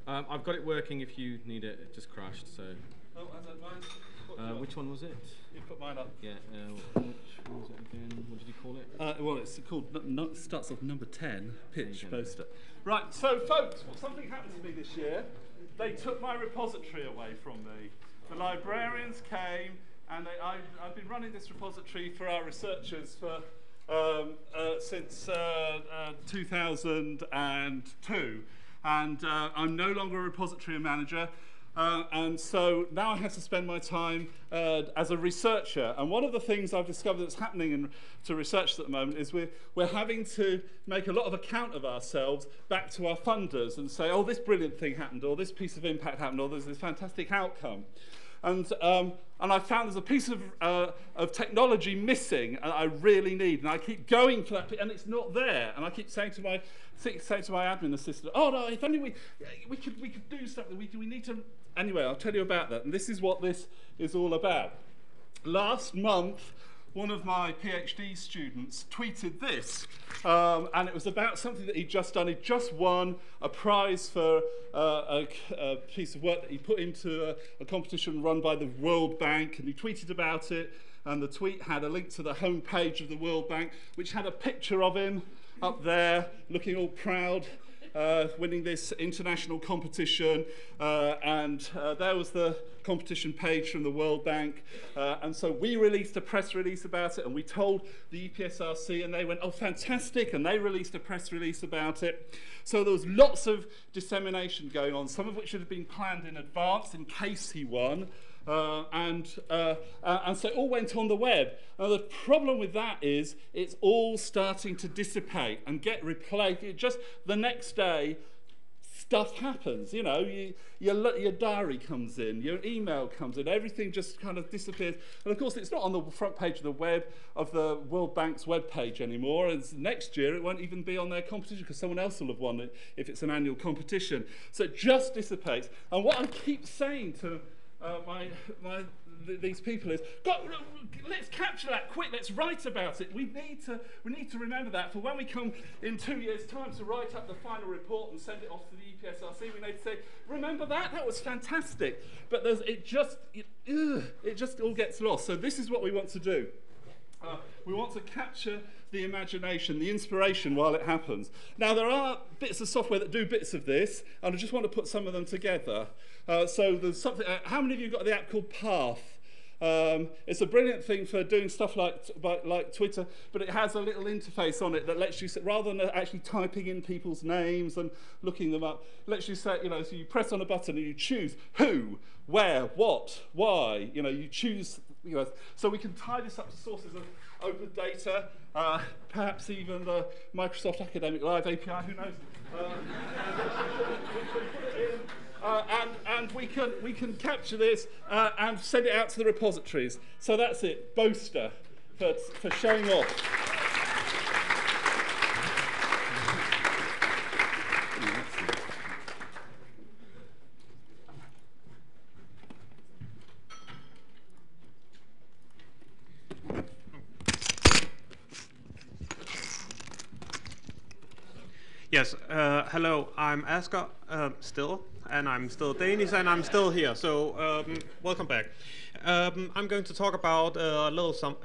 A: Um, I've got it working if you need it. It just crashed, so.
O: Oh.
A: Uh, which one was it?
O: You put mine up.
A: Yeah. Uh, which was it again? What did you call it?
O: Uh, well, it's called n- starts off number ten, pitch poster. Right. So, folks, something happened to me this year. They took my repository away from me. The librarians came, and they, I, I've been running this repository for our researchers for um, uh, since uh, uh, 2002, and uh, I'm no longer a repository manager. Uh, and so now I have to spend my time uh, as a researcher. And one of the things I've discovered that's happening in, to research at the moment is we're, we're having to make a lot of account of ourselves back to our funders and say, oh, this brilliant thing happened, or this piece of impact happened, or there's this fantastic outcome. And, um, and I found there's a piece of, uh, of technology missing and I really need. And I keep going for that, and it's not there. And I keep saying to my, saying to my admin assistant, oh no, if only we, we, could, we could do something. We, we need to. Anyway, I'll tell you about that. And this is what this is all about. Last month, one of my PhD students tweeted this, um, and it was about something that he'd just done. He'd just won a prize for uh, a, a piece of work that he put into a, a competition run by the World Bank, and he tweeted about it. And the tweet had a link to the homepage of the World Bank, which had a picture of him up there, looking all proud uh, winning this international competition. Uh, and uh, there was the competition page from the World Bank. Uh, and so we released a press release about it and we told the EPSRC and they went, oh, fantastic. And they released a press release about it. So there was lots of dissemination going on, some of which had been planned in advance in case he won. Uh, and, uh, uh, and so it all went on the web. Now, the problem with that is it's all starting to dissipate and get replaced. It just the next day, stuff happens. You know, you, your, your diary comes in, your email comes in, everything just kind of disappears. And of course, it's not on the front page of the web of the World Bank's web page anymore. And next year, it won't even be on their competition because someone else will have won it if it's an annual competition. So it just dissipates. And what I keep saying to uh, my, my, th- these people is, God, let's capture that quick, let's write about it. We need, to, we need to remember that for when we come in two years' time to write up the final report and send it off to the EPSRC, we need to say, remember that? That was fantastic. But there's, it, just, it, ugh, it just all gets lost. So this is what we want to do. Uh, we want to capture the imagination, the inspiration while it happens. Now, there are bits of software that do bits of this, and I just want to put some of them together. Uh, so, there's something. Uh, how many of you got the app called Path? Um, it's a brilliant thing for doing stuff like, like, Twitter, but it has a little interface on it that lets you, rather than actually typing in people's names and looking them up, lets you say, you know, so you press on a button and you choose who, where, what, why, you know, you choose, you know, so we can tie this up to sources of open data, uh, perhaps even the Microsoft Academic Live API, who knows? Uh, uh, and, and we can we can capture this uh, and send it out to the repositories. So that's it, Boaster. for, for showing off.
H: Yes, uh, hello, I'm Asger uh, still, and I'm still Danish, and I'm still here, so um, welcome back. Um, I'm going to talk about uh, a little some.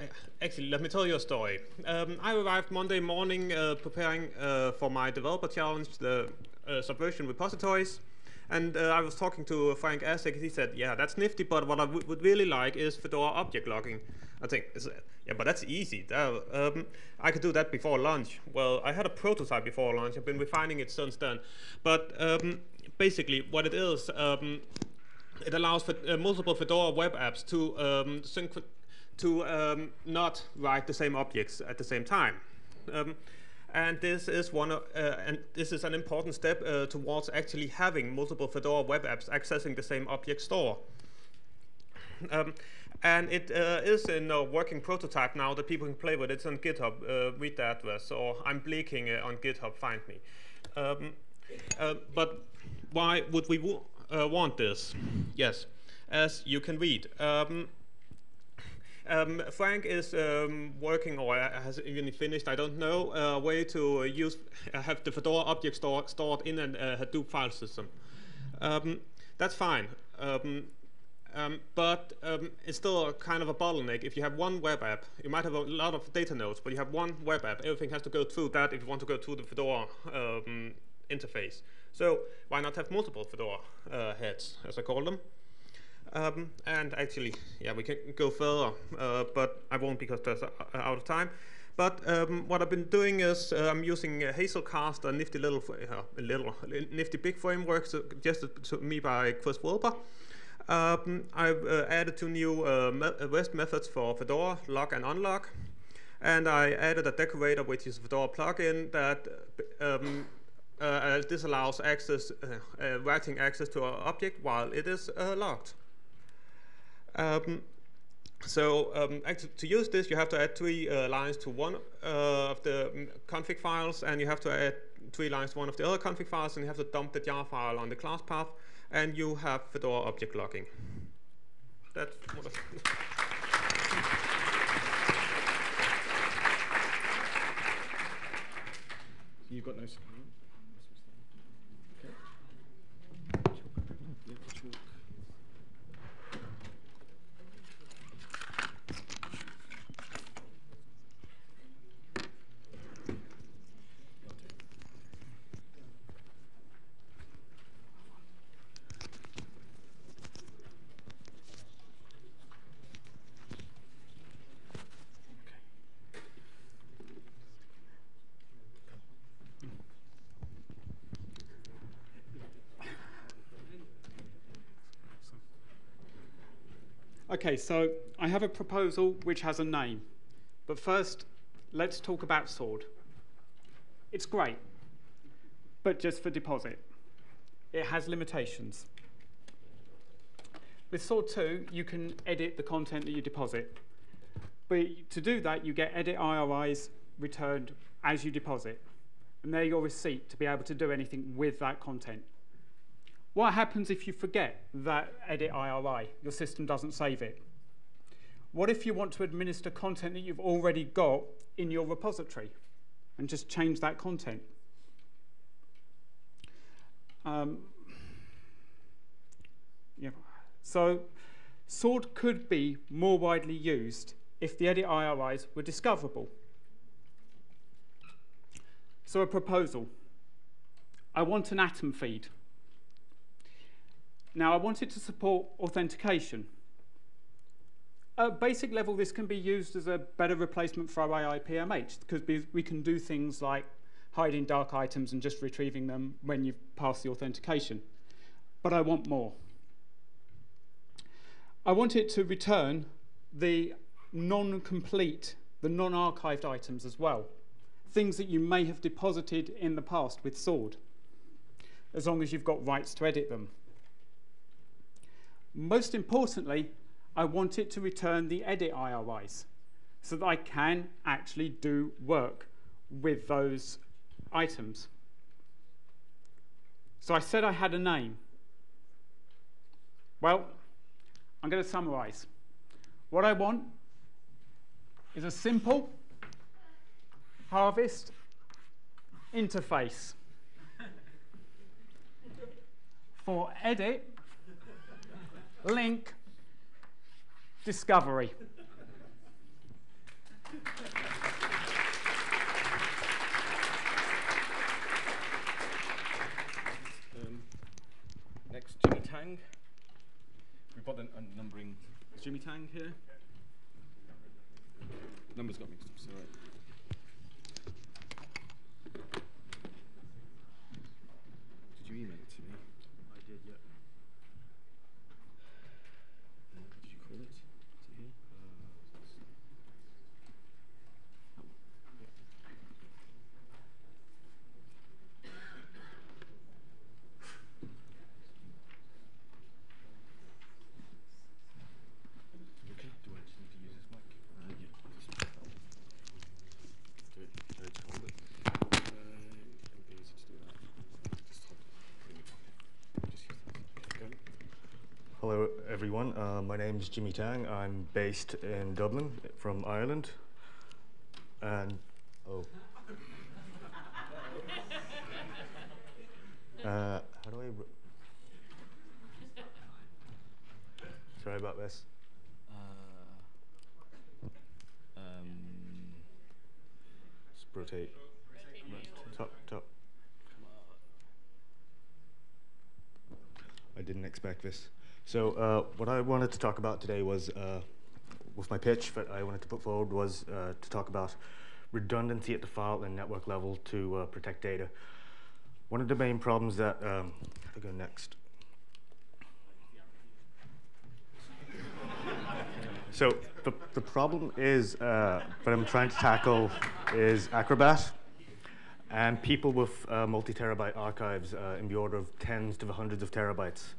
H: Actually, let me tell you a story. Um, I arrived Monday morning uh, preparing uh, for my developer challenge, the uh, Subversion repositories, and I was talking to Frank Asseg. He said, "Yeah, that's nifty, but what I would really like is Fedora object logging." I think, yeah, but that's easy. That, um, I could do that before lunch. Well, I had a prototype before lunch. I've been refining it since then. But um, basically, what it is, um, it allows for uh, multiple Fedora web apps to um, to um, not write the same objects at the same time. Um, and this is one of, uh, and this is an important step uh, towards actually having multiple Fedora web apps accessing the same object store. Um, and it uh, is in a working prototype now that people can play with. It's on GitHub. Uh, read the address, or I'm blekinge on GitHub. Find me. Um, uh, but why would we uh, want this? Yes, as you can read. Um, um, Frank is um, working, or has even finished, I don't know, a way to use have the Fedora object store stored in a Hadoop file system. Um, that's fine. Um, um, but um, it's still kind of a bottleneck. If you have one web app, you might have a lot of data nodes, but you have one web app. Everything has to go through that if you want to go through the Fedora interface. So why not have multiple Fedora uh, heads, as I call them? Um, and actually, yeah, we can go further, uh, but I won't because that's uh, out of time. But um, what I've been doing is uh, I'm using Hazelcast, a nifty little, uh, little nifty big framework suggested to me by Chris Wilper. Um, I've uh, added two new uh, uh, REST methods for Fedora, lock and unlock. And I added a decorator, which is a Fedora plugin that um, uh, this allows access, uh, uh, writing access to an object while it is locked. Um, so um, to use this, you have to add three lines to one of the mm, config files, and you have to add three lines to one of the other config files, and you have to dump the jar file on the class path and you have Fedora object logging. That's what
P: You've got no. Okay, so I have a proposal which has a name. But first, let's talk about Sword. It's great, but just for deposit. It has limitations. With Sword 2, you can edit the content that you deposit. But to do that, you get edit IRIs returned as you deposit. And they're your receipt to be able to do anything with that content. What happens if you forget that edit IRI? Your system doesn't save it. What if you want to administer content that you've already got in your repository and just change that content? Um, yeah. So Sword could be more widely used if the edit IRIs were discoverable. So a proposal. I want an atom feed. Now, I wanted to support authentication. At a basic level, this can be used as a better replacement for OAI PMH because we can do things like hiding dark items and just retrieving them when you've passed the authentication. But I want more. I want it to return the non-complete, the non-archived items as well. Things that you may have deposited in the past with Sword, as long as you've got rights to edit them. Most importantly, I want it to return the edit IRIs. so that I can actually do work with those items. So I said I had a name. Well, I'm going to summarize. What I want is a simple harvest interface for edit, link, discovery.
A: Um, next, Jimmy Tang. We've got a, numbering. Jimmy Tang here? Numbers got mixed up, so right. Did you email it to me? I did, yeah. Did you call it? Is it here? Okay, do I just need to use this mic? Uh, yeah, just do it. Uh, just hold it. Uh, it would be easy to do that. Just hold it. Put it in your pocket. Just use that. Okay.
Q: Hello, everyone. My Jimmy Tang. I'm based in Dublin from Ireland. And, oh. Uh, how do I. r- Sorry about this.
A: Uh, um,
Q: Just rotate. Top, top. I didn't expect this. So, uh, what I wanted to talk about today was, uh, with my pitch that I wanted to put forward, was uh, to talk about redundancy at the file and network level to uh, protect data. One of the main problems that, um, if I go next. So the, the problem is uh, that I'm trying to tackle is Acrobat and people with uh, multi-terabyte archives uh, in the order of tens to the hundreds of terabytes.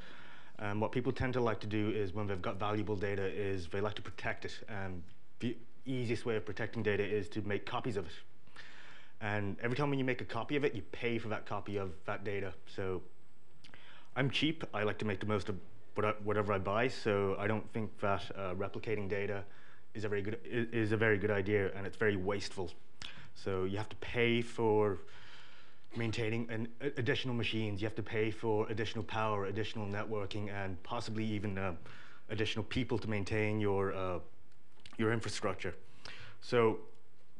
Q: Um, what people tend to like to do is when they've got valuable data is they like to protect it. And the easiest way of protecting data is to make copies of it. And every time when you make a copy of it, you pay for that copy of that data. So I'm cheap. I like to make the most of whatever I buy. So I don't think that uh, replicating data is a very good is a very good idea, and it's very wasteful. So you have to pay for maintaining an additional machines. You have to pay for additional power, additional networking, and possibly even uh, additional people to maintain your uh, your infrastructure. So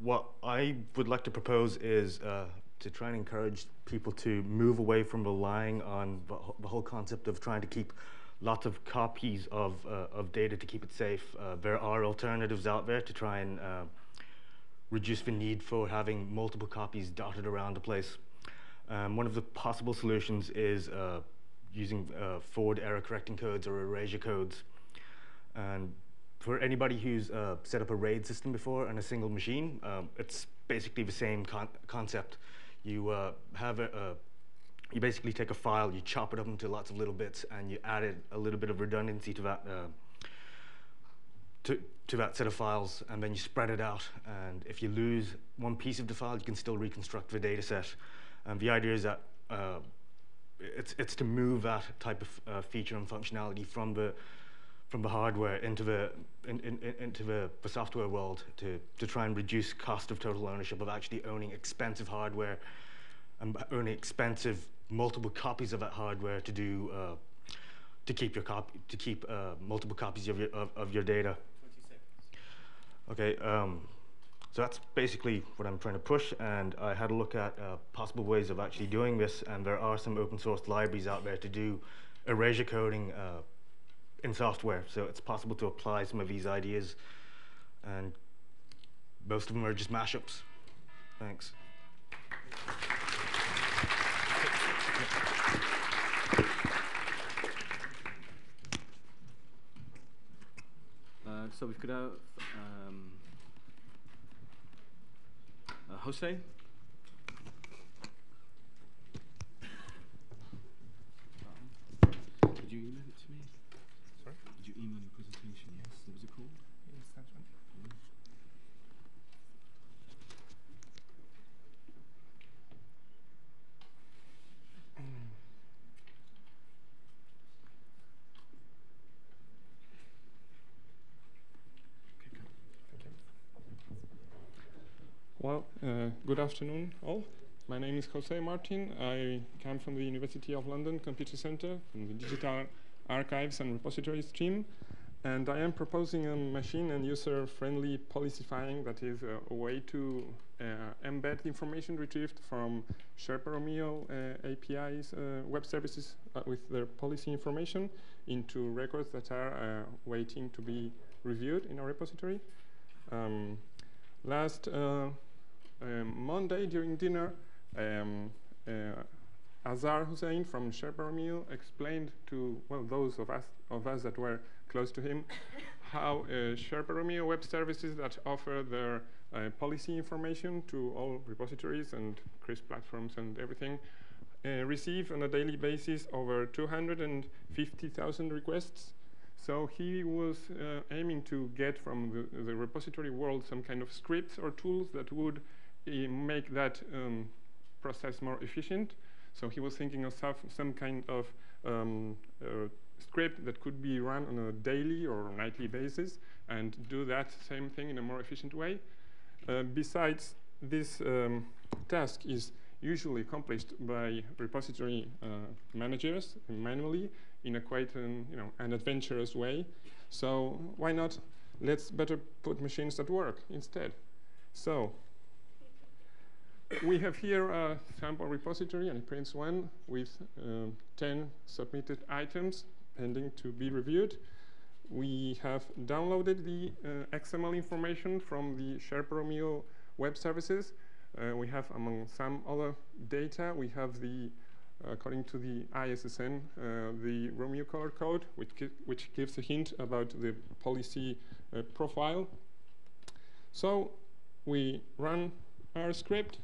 Q: what I would like to propose is uh, to try and encourage people to move away from relying on the, whole concept of trying to keep lots of copies of, uh, of data to keep it safe. Uh, there are alternatives out there to try and uh, reduce the need for having multiple copies dotted around the place. Um, one of the possible solutions is uh, using uh, forward error correcting codes or erasure codes. And for anybody who's uh, set up a RAID system before on a single machine, um, it's basically the same con- concept. You uh, have a, a you basically take a file, you chop it up into lots of little bits, and you added a little bit of redundancy to that uh, to, to that set of files, and then you spread it out. And if you lose one piece of the file, you can still reconstruct the data set. And the idea is that uh, it's, it's to move that type of uh, feature and functionality from the from the hardware into the in, in, in- into the, the software world to, to try and reduce cost of total ownership of actually owning expensive hardware and owning expensive multiple copies of that hardware to do uh, to keep your copy to keep uh, multiple copies of your of, of your data. Okay, um, so that's basically what I'm trying to push, and I had a look at uh, possible ways of actually doing this, and there are some open source libraries out there to do erasure coding uh, in software, so it's possible to apply some of these ideas, and most of them are just mashups. Thanks.
A: Uh, so we've got uh, um, uh, Hossein. Did you email it to me?
R: Sorry?
A: Did you email your presentation? Yes. What was it called?
R: Instance one. Good afternoon, all. My name is Jose Martin. I come from the University of London Computer Center, from the Digital Archives and Repositories team. And I am proposing a machine and user-friendly policifying that is uh, a way to uh, embed information retrieved from Sherpa Romeo uh, APIs uh, web services uh, with their policy information into records that are uh, waiting to be reviewed in our repository. Um, last Monday during dinner, um, uh, Azhar Hussain from Sherpa Romeo explained to well those of us of us that were close to him how uh, Sherpa Romeo web services that offer their uh, policy information to all repositories and CRISP platforms and everything uh, receive on a daily basis over 250,000 requests. So he was uh, aiming to get from the, the, repository world some kind of scripts or tools that would make that um, process more efficient. So he was thinking of some kind of um, uh, script that could be run on a daily or nightly basis and do that same thing in a more efficient way. Uh, besides, this um, task is usually accomplished by repository uh, managers manually in a quite an, you know, an adventurous way. So why not let's better put machines at work instead. So we have here a sample repository and EPrints one with um, 10 submitted items pending to be reviewed. We have downloaded the uh, XML information from the Sherpa Romeo web services. Uh, we have, among some other data, we have the, uh, according to the ISSN, uh, the Romeo color code, which, gi which gives a hint about the policy uh, profile. So we run our script.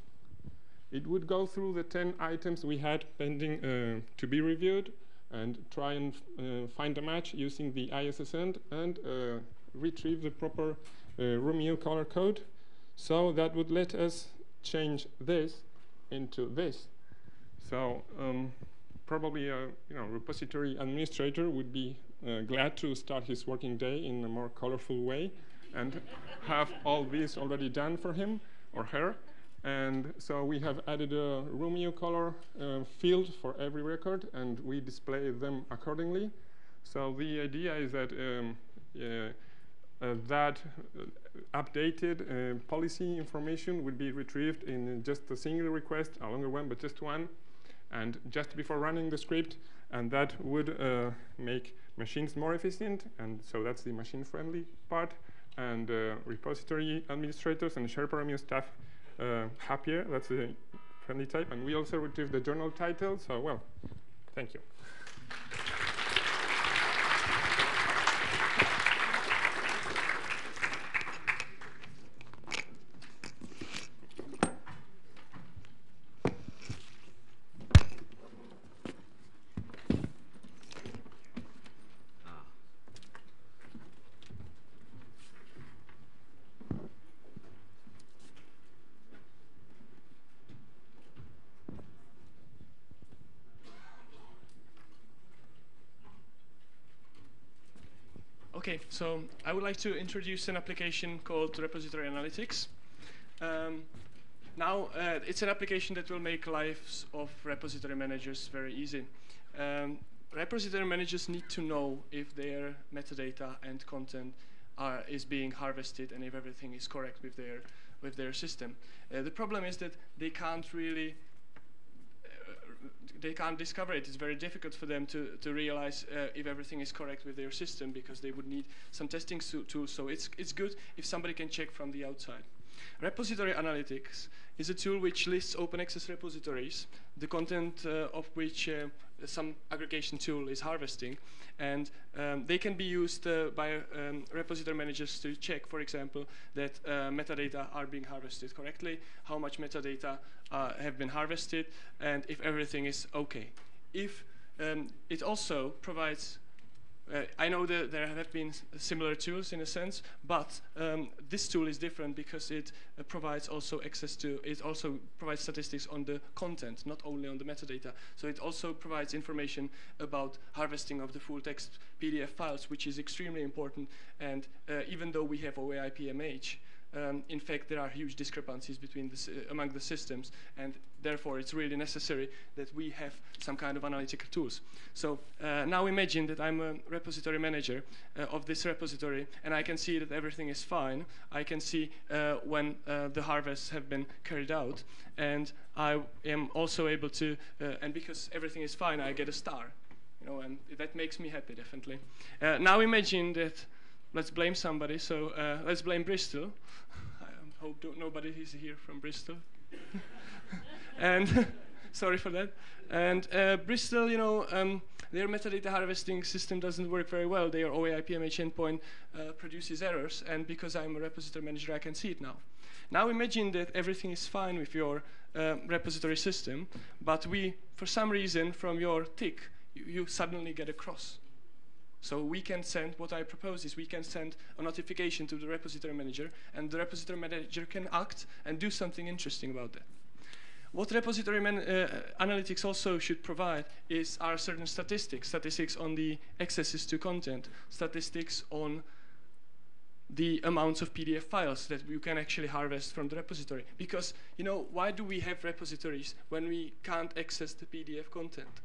R: It would go through the 10 items we had pending uh, to be reviewed and try and uh, find a match using the ISSN and uh, retrieve the proper uh, Romeo color code. So that would let us change this into this. So um, probably a you know, repository administrator would be uh, glad to start his working day in a more colorful way and have all this already done for him or her. And so we have added a Romeo color uh, field for every record, and we display them accordingly. So the idea is that um, uh, that uh, updated uh, policy information will be retrieved in just a single request, a longer one, but just one, and just before running the script, and that would uh, make machines more efficient, and so that's the machine-friendly part, and uh, repository administrators and Romeo staff uh, Uh, happier. That's the friendly type. And we also retrieve the journal title. So, well, thank you.
J: Okay, so I would like to introduce an application called Repository Analytics. Um, now, uh, it's an application that will make lives of repository managers very easy. Um, repository managers need to know if their metadata and content are, is being harvested and if everything is correct with their, with their system. Uh, the problem is that they can't really they can't discover it. It's very difficult for them to, to realize uh, if everything is correct with their system because they would need some testing tools. So it's, it's good if somebody can check from the outside. Repository Analytics is a tool which lists open access repositories, the content uh, of which uh, some aggregation tool is harvesting. And um, they can be used uh, by um, repository managers to check, for example, that uh, metadata are being harvested correctly, how much metadata uh, have been harvested, and if everything is okay. If um, it also provides uh, I know that there have been similar tools in a sense, but um, this tool is different because it uh, provides also access to, it also provides statistics on the content, not only on the metadata. So it also provides information about harvesting of the full text PDF files, which is extremely important. And uh, even though we have OAI PMH, um, in fact there are huge discrepancies between the, uh, among the systems, and therefore it's really necessary that we have some kind of analytical tools. So uh, now imagine that I'm a repository manager uh, of this repository, and I can see that everything is fine. I can see when the harvests have been carried out, and I am also able to, and because everything is fine, I get a star you know, and that makes me happy, definitely. Uh, now imagine that, let's blame somebody, so uh, let's blame Bristol. Hope nobody is here from Bristol. and sorry for that. And uh, Bristol, you know, um, their metadata harvesting system doesn't work very well. Their OAIPMH endpoint uh, produces errors, and because I'm a repository manager, I can see it now. Now imagine that everything is fine with your uh, repository system, but we, for some reason, from your tick, you, you suddenly get a cross. So we can send, what I propose is we can send a notification to the repository manager, and the repository manager can act and do something interesting about that. What repository uh, analytics also should provide is are certain statistics, statistics on the accesses to content, statistics on the amounts of PDF files that you can actually harvest from the repository. Because, you know, why do we have repositories when we can't access the PDF content?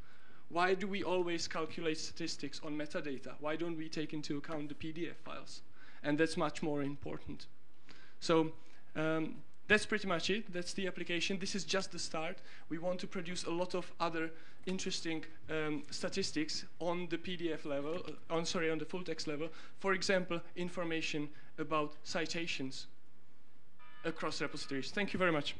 J: Why do we always calculate statistics on metadata? Why don't we take into account the PDF files? And that's much more important. So um, that's pretty much it. That's the application. This is just the start. We want to produce a lot of other interesting um, statistics on the PDF level, uh, on sorry, on the full text level. For example, information about citations across repositories. Thank you very much.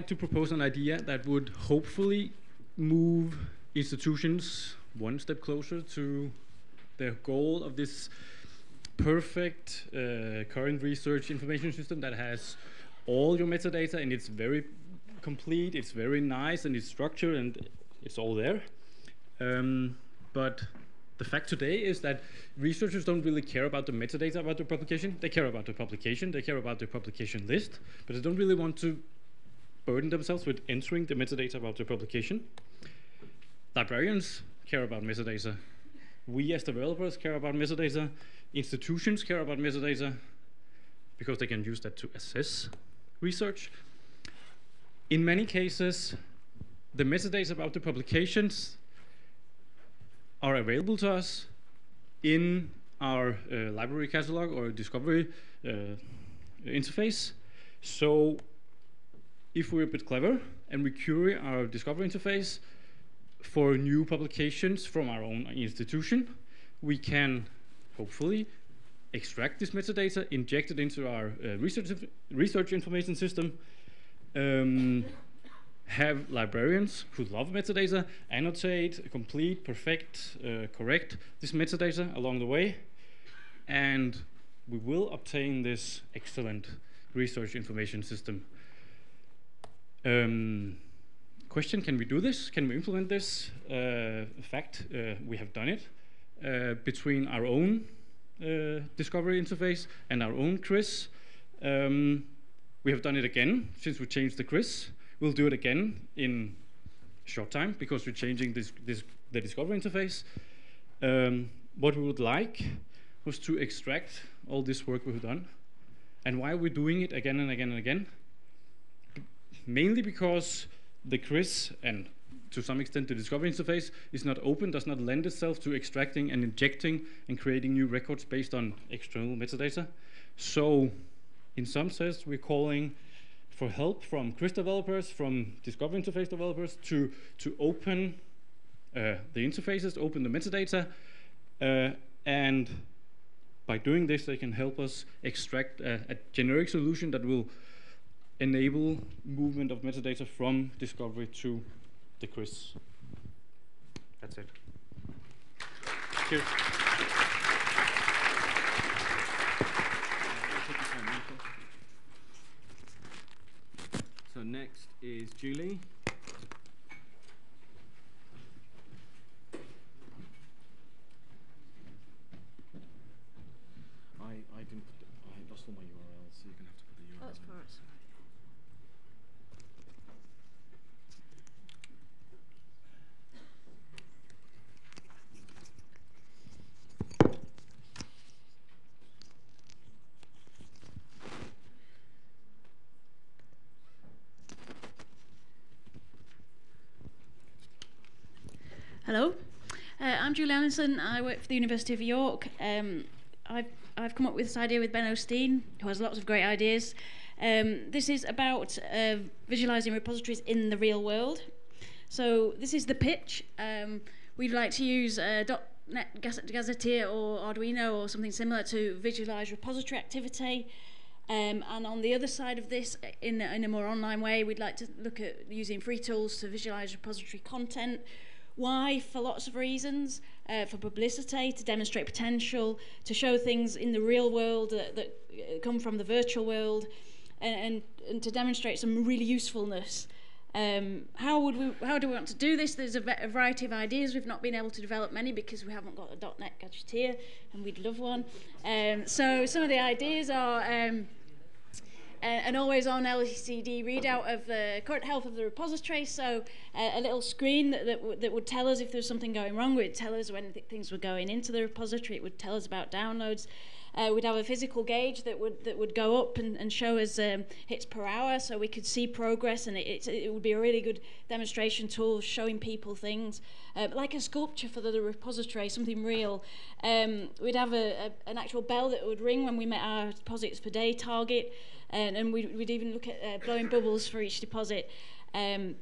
S: Like to propose an idea that would hopefully move institutions one step closer to the goal of this perfect uh, current research information system that has all your metadata and it's very complete, it's very nice and it's structured and it's all there. Um, but the fact today is that researchers don't really care about the metadata about the publication. They care about the publication, they care about the publication list, but they don't really want to burden themselves with entering the metadata about their publication. Librarians care about metadata. We as developers care about metadata. Institutions care about metadata because they can use that to assess research. In many cases, the metadata about the publications are available to us in our uh, library catalog or discovery uh, interface. So if we're a bit clever and we query our discovery interface for new publications from our own institution, we can hopefully extract this metadata, inject it into our uh, research, research information system, um, have librarians who love metadata annotate, complete, perfect, uh, correct this metadata along the way, and we will obtain this excellent research information system um, question, can we do this? Can we implement this? Uh, fact, uh, we have done it uh, between our own uh, discovery interface and our own CRIS. Um, we have done it again since we changed the CRIS. We'll do it again in short time because we're changing this, this, the discovery interface. Um, what we would like was to extract all this work we've done. And why we're we doing it again and again and again? Mainly because the CRIS and to some extent the discovery interface is not open, does not lend itself to extracting and injecting and creating new records based on external metadata. So in some sense, we're calling for help from CRIS developers, from discovery interface developers to, to open uh, the interfaces, open the metadata, uh, and by doing this, they can help us extract a, a generic solution that will enable movement of metadata from discovery to the CRIS. That's it.
A: Thank you. So next is Julie. I, I didn't put the, I lost all my URLs, so you're gonna have to put the URLs.
D: That's
A: in.
D: for us.
T: Hello, uh, I'm Julie. I work for the University of York. Um, I've, I've come up with this idea with Ben O'Steen, who has lots of great ideas. Um, this is about uh, visualizing repositories in the real world. So this is the pitch. Um, we'd like to use uh, .NET Gadgeteer or Arduino or something similar to visualize repository activity. Um, and on the other side of this, in, in a more online way, we'd like to look at using free tools to visualize repository content. Why? For lots of reasons. Uh, for publicity, to demonstrate potential, to show things in the real world that, that uh, come from the virtual world, and, and, and to demonstrate some really usefulness. Um, how would we? How do we want to do this? There's a, a variety of ideas. We've not been able to develop many because we haven't got a .NET gadgeteer, and we'd love one. Um, so some of the ideas are. Um, uh, an always on LCD readout of the current health of the repository. So uh, a little screen that, that, that would tell us if there was something going wrong. It would tell us when th- things were going into the repository. It would tell us about downloads. Uh, we'd have a physical gauge that would that would go up and, and show us um, hits per hour, so we could see progress, and it, it, it would be a really good demonstration tool showing people things, uh, like a sculpture for the, the repository, something real. Um, we'd have a, a, an actual bell that would ring when we met our deposits per day target, and, and we'd, we'd even look at uh, blowing bubbles for each deposit. Um,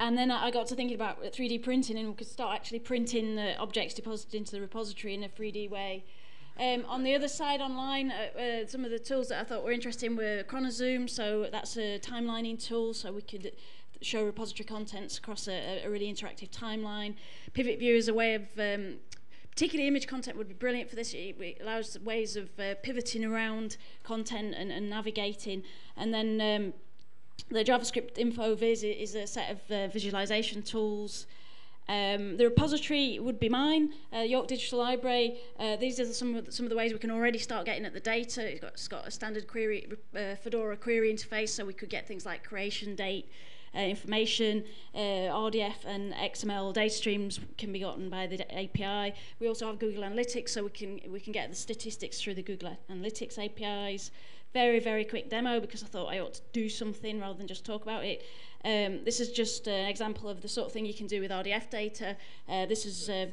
T: and then I got to thinking about uh, 3D printing and we could start actually printing the objects deposited into the repository in a 3D way. Um, on the other side online, uh, uh, some of the tools that I thought were interesting were Chronozoom, so that's a timelining tool, so we could uh, show repository contents across a, a really interactive timeline. Pivot View is a way of um, particularly image content would be brilliant for this. It, allows ways of uh, pivoting around content and, and navigating. And then um, the JavaScript InfoVis is a set of uh, visualization tools. Um, the repository would be mine, uh, York Digital Library. Uh, these are some of, the, some of the ways we can already start getting at the data. It's got, it's got a standard query, uh, Fedora query interface, so we could get things like creation date, uh, information, uh, RDF and XML data streams can be gotten by the API. We also have Google Analytics, so we can we can get the statistics through the Google Analytics APIs. Very very quick demo because I thought I ought to do something rather than just talk about it. Um, this is just an example of the sort of thing you can do with RDF data. Uh, this is a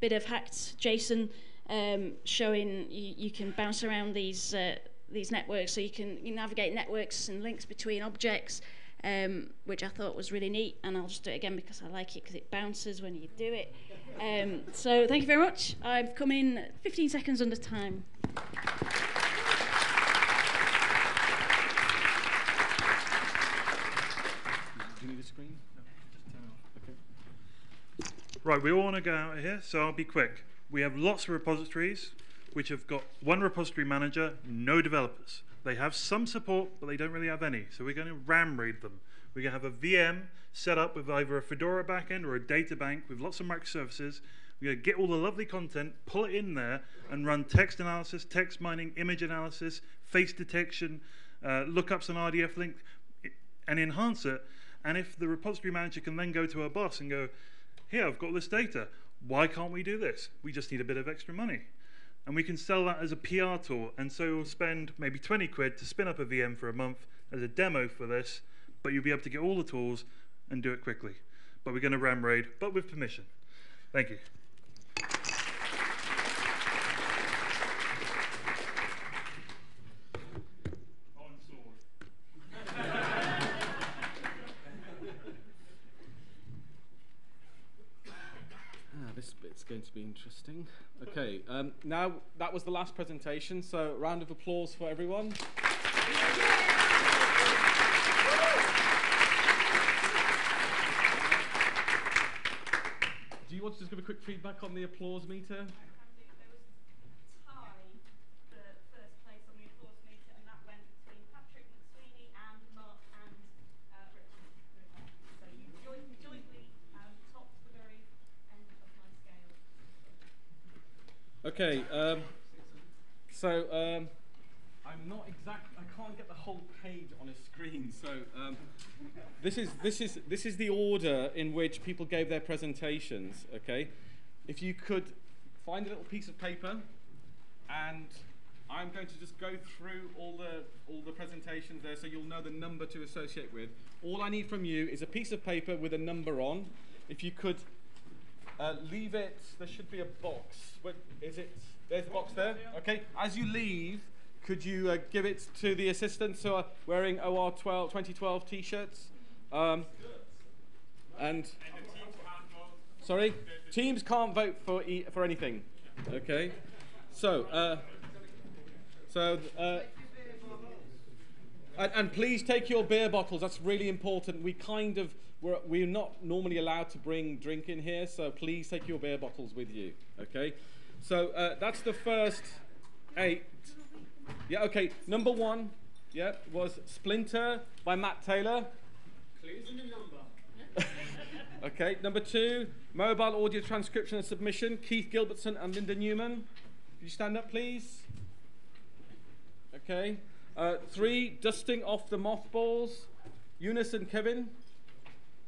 T: bit of hacked JSON um, showing you, you can bounce around these uh, these networks, so you can you navigate networks and links between objects, um, which I thought was really neat. And I'll just do it again because I like it because it bounces when you do it. Um, so thank you very much. I've come in 15 seconds under time.
M: Right, we all want to go out of here, so I'll be quick. We have lots of repositories which have got one repository manager, no developers. They have some support, but they don't really have any. So we're going to RAM read them. We're going to have a VM set up with either a Fedora backend or a data bank with lots of microservices. We're going to get all the lovely content, pull it in there, and run text analysis, text mining, image analysis, face detection, uh, lookups on RDF link, and enhance it. And if the repository manager can then go to our boss and go, here, I've got this data. Why can't we do this? We just need a bit of extra money. And we can sell that as a PR tool. And so we'll spend maybe 20 quid to spin up a VM for a month as a demo for this, but you'll be able to get all the tools and do it quickly. But we're going to RAM raid, but with permission. Thank you.
A: Ah, this bit's going to be interesting. Okay, um, now that was the last presentation, so round of applause for everyone. Do do you want to just give a quick feedback on the applause meter? Okay, um, so um, I'm not exact. I can't get the whole page on a screen. So um, this is this is this is the order in which people gave their presentations. Okay, if you could find a little piece of paper, and I'm going to just go through all the all the presentations there, so you'll know the number to associate with. All I need from you is a piece of paper with a number on. If you could uh, leave it. There should be a box. Is it? There's a box there. Okay. As you leave, could you uh, give it to the assistants who are wearing OR 12, 2012 T-shirts? Um, and sorry, teams can't vote for e- for anything. Okay. So. Uh, so. Uh, and, and, please take your beer bottles. That's really important. We kind of we're, we're not normally allowed to bring drink in here, so please take your beer bottles with you. Okay. So uh, that's the first eight. Yeah. Okay. Number one. Yeah, was Splinter by Matt Taylor.
F: Clues in the number.
A: okay. Number two, mobile audio transcription and submission. Keith Gilbertson and Linda Newman. Could you stand up, please? Okay. Uh, three, dusting off the mothballs. Eunice and Kevin.
F: Deer in the headlights.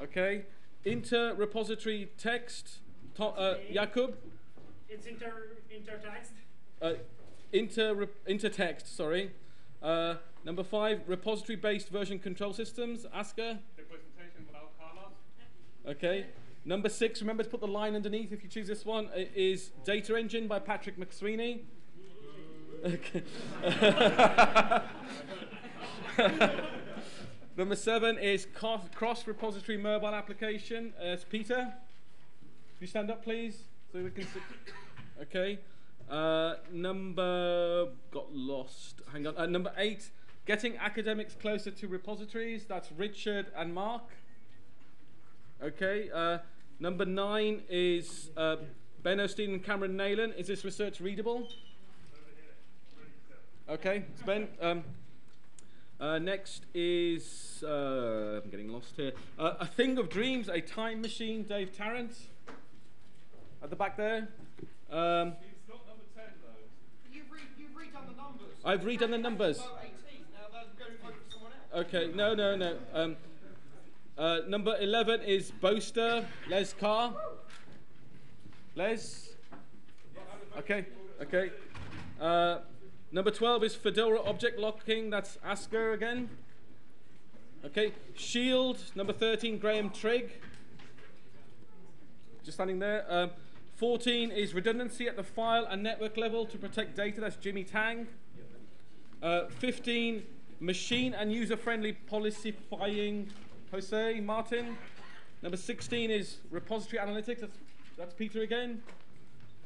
A: Okay. Inter repository text. To, uh, Jakub.
U: It's inter intertext.
A: Uh, inter intertext. Sorry. Uh, number five, repository-based version control systems. Asger.
V: The presentation without Carlos.
A: Okay. Number six, remember to put the line underneath if you choose this one, is Data Engine by Patrick McSweeney. Okay. Number seven is cross repository mobile application. Uh, Peter. You stand up, please? So we can see. Okay. Uh, number got lost. Hang on. Uh, number eight, getting academics closer to repositories. That's Richard and Mark. Okay. Uh, number nine is uh, Ben O'Steen and Cameron Neylon. Is this research readable? Okay, it's Ben. Um, uh, next is uh, I'm getting lost here. Uh, a Thing of Dreams, a time machine. Dave Tarrant at the back there. Um,
F: It's not number 10 though. You've, re- you've redone the numbers.
A: I've redone the numbers.
F: About 18. Now they're going to vote for someone else.
A: Okay, no, no, no. Um, uh, number 11 is Boaster, Les Carr. Les? Okay, okay. Uh, number 12 is Fedora Object Locking, that's Asger again. Okay, Shield, number 13, Graham Trigg. Just standing there. Um, 14 is redundancy at the file and network level to protect data, that's Jimmy Tang. Uh, 15, machine and user-friendly policifying, Jose Martin. Number 16 is repository analytics, that's, that's Peter again.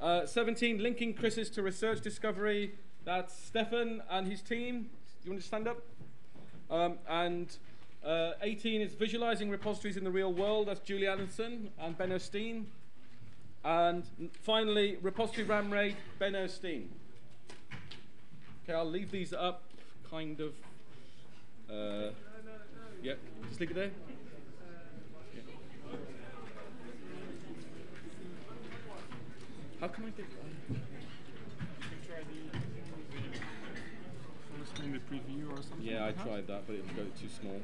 A: Uh, 17, linking CRISs to research discovery, that's Stefan and his team. You want to stand up? Um, and uh, 18 is visualizing repositories in the real world, that's Julie Allinson and Ben O'Steen. And finally, repository RAM raid, Ben O'Steen. Okay, I'll leave these up, kind of. Uh, yeah, just leave it there. How can I get?
R: The preview or something.
A: Yeah, I tried that, but it was too small.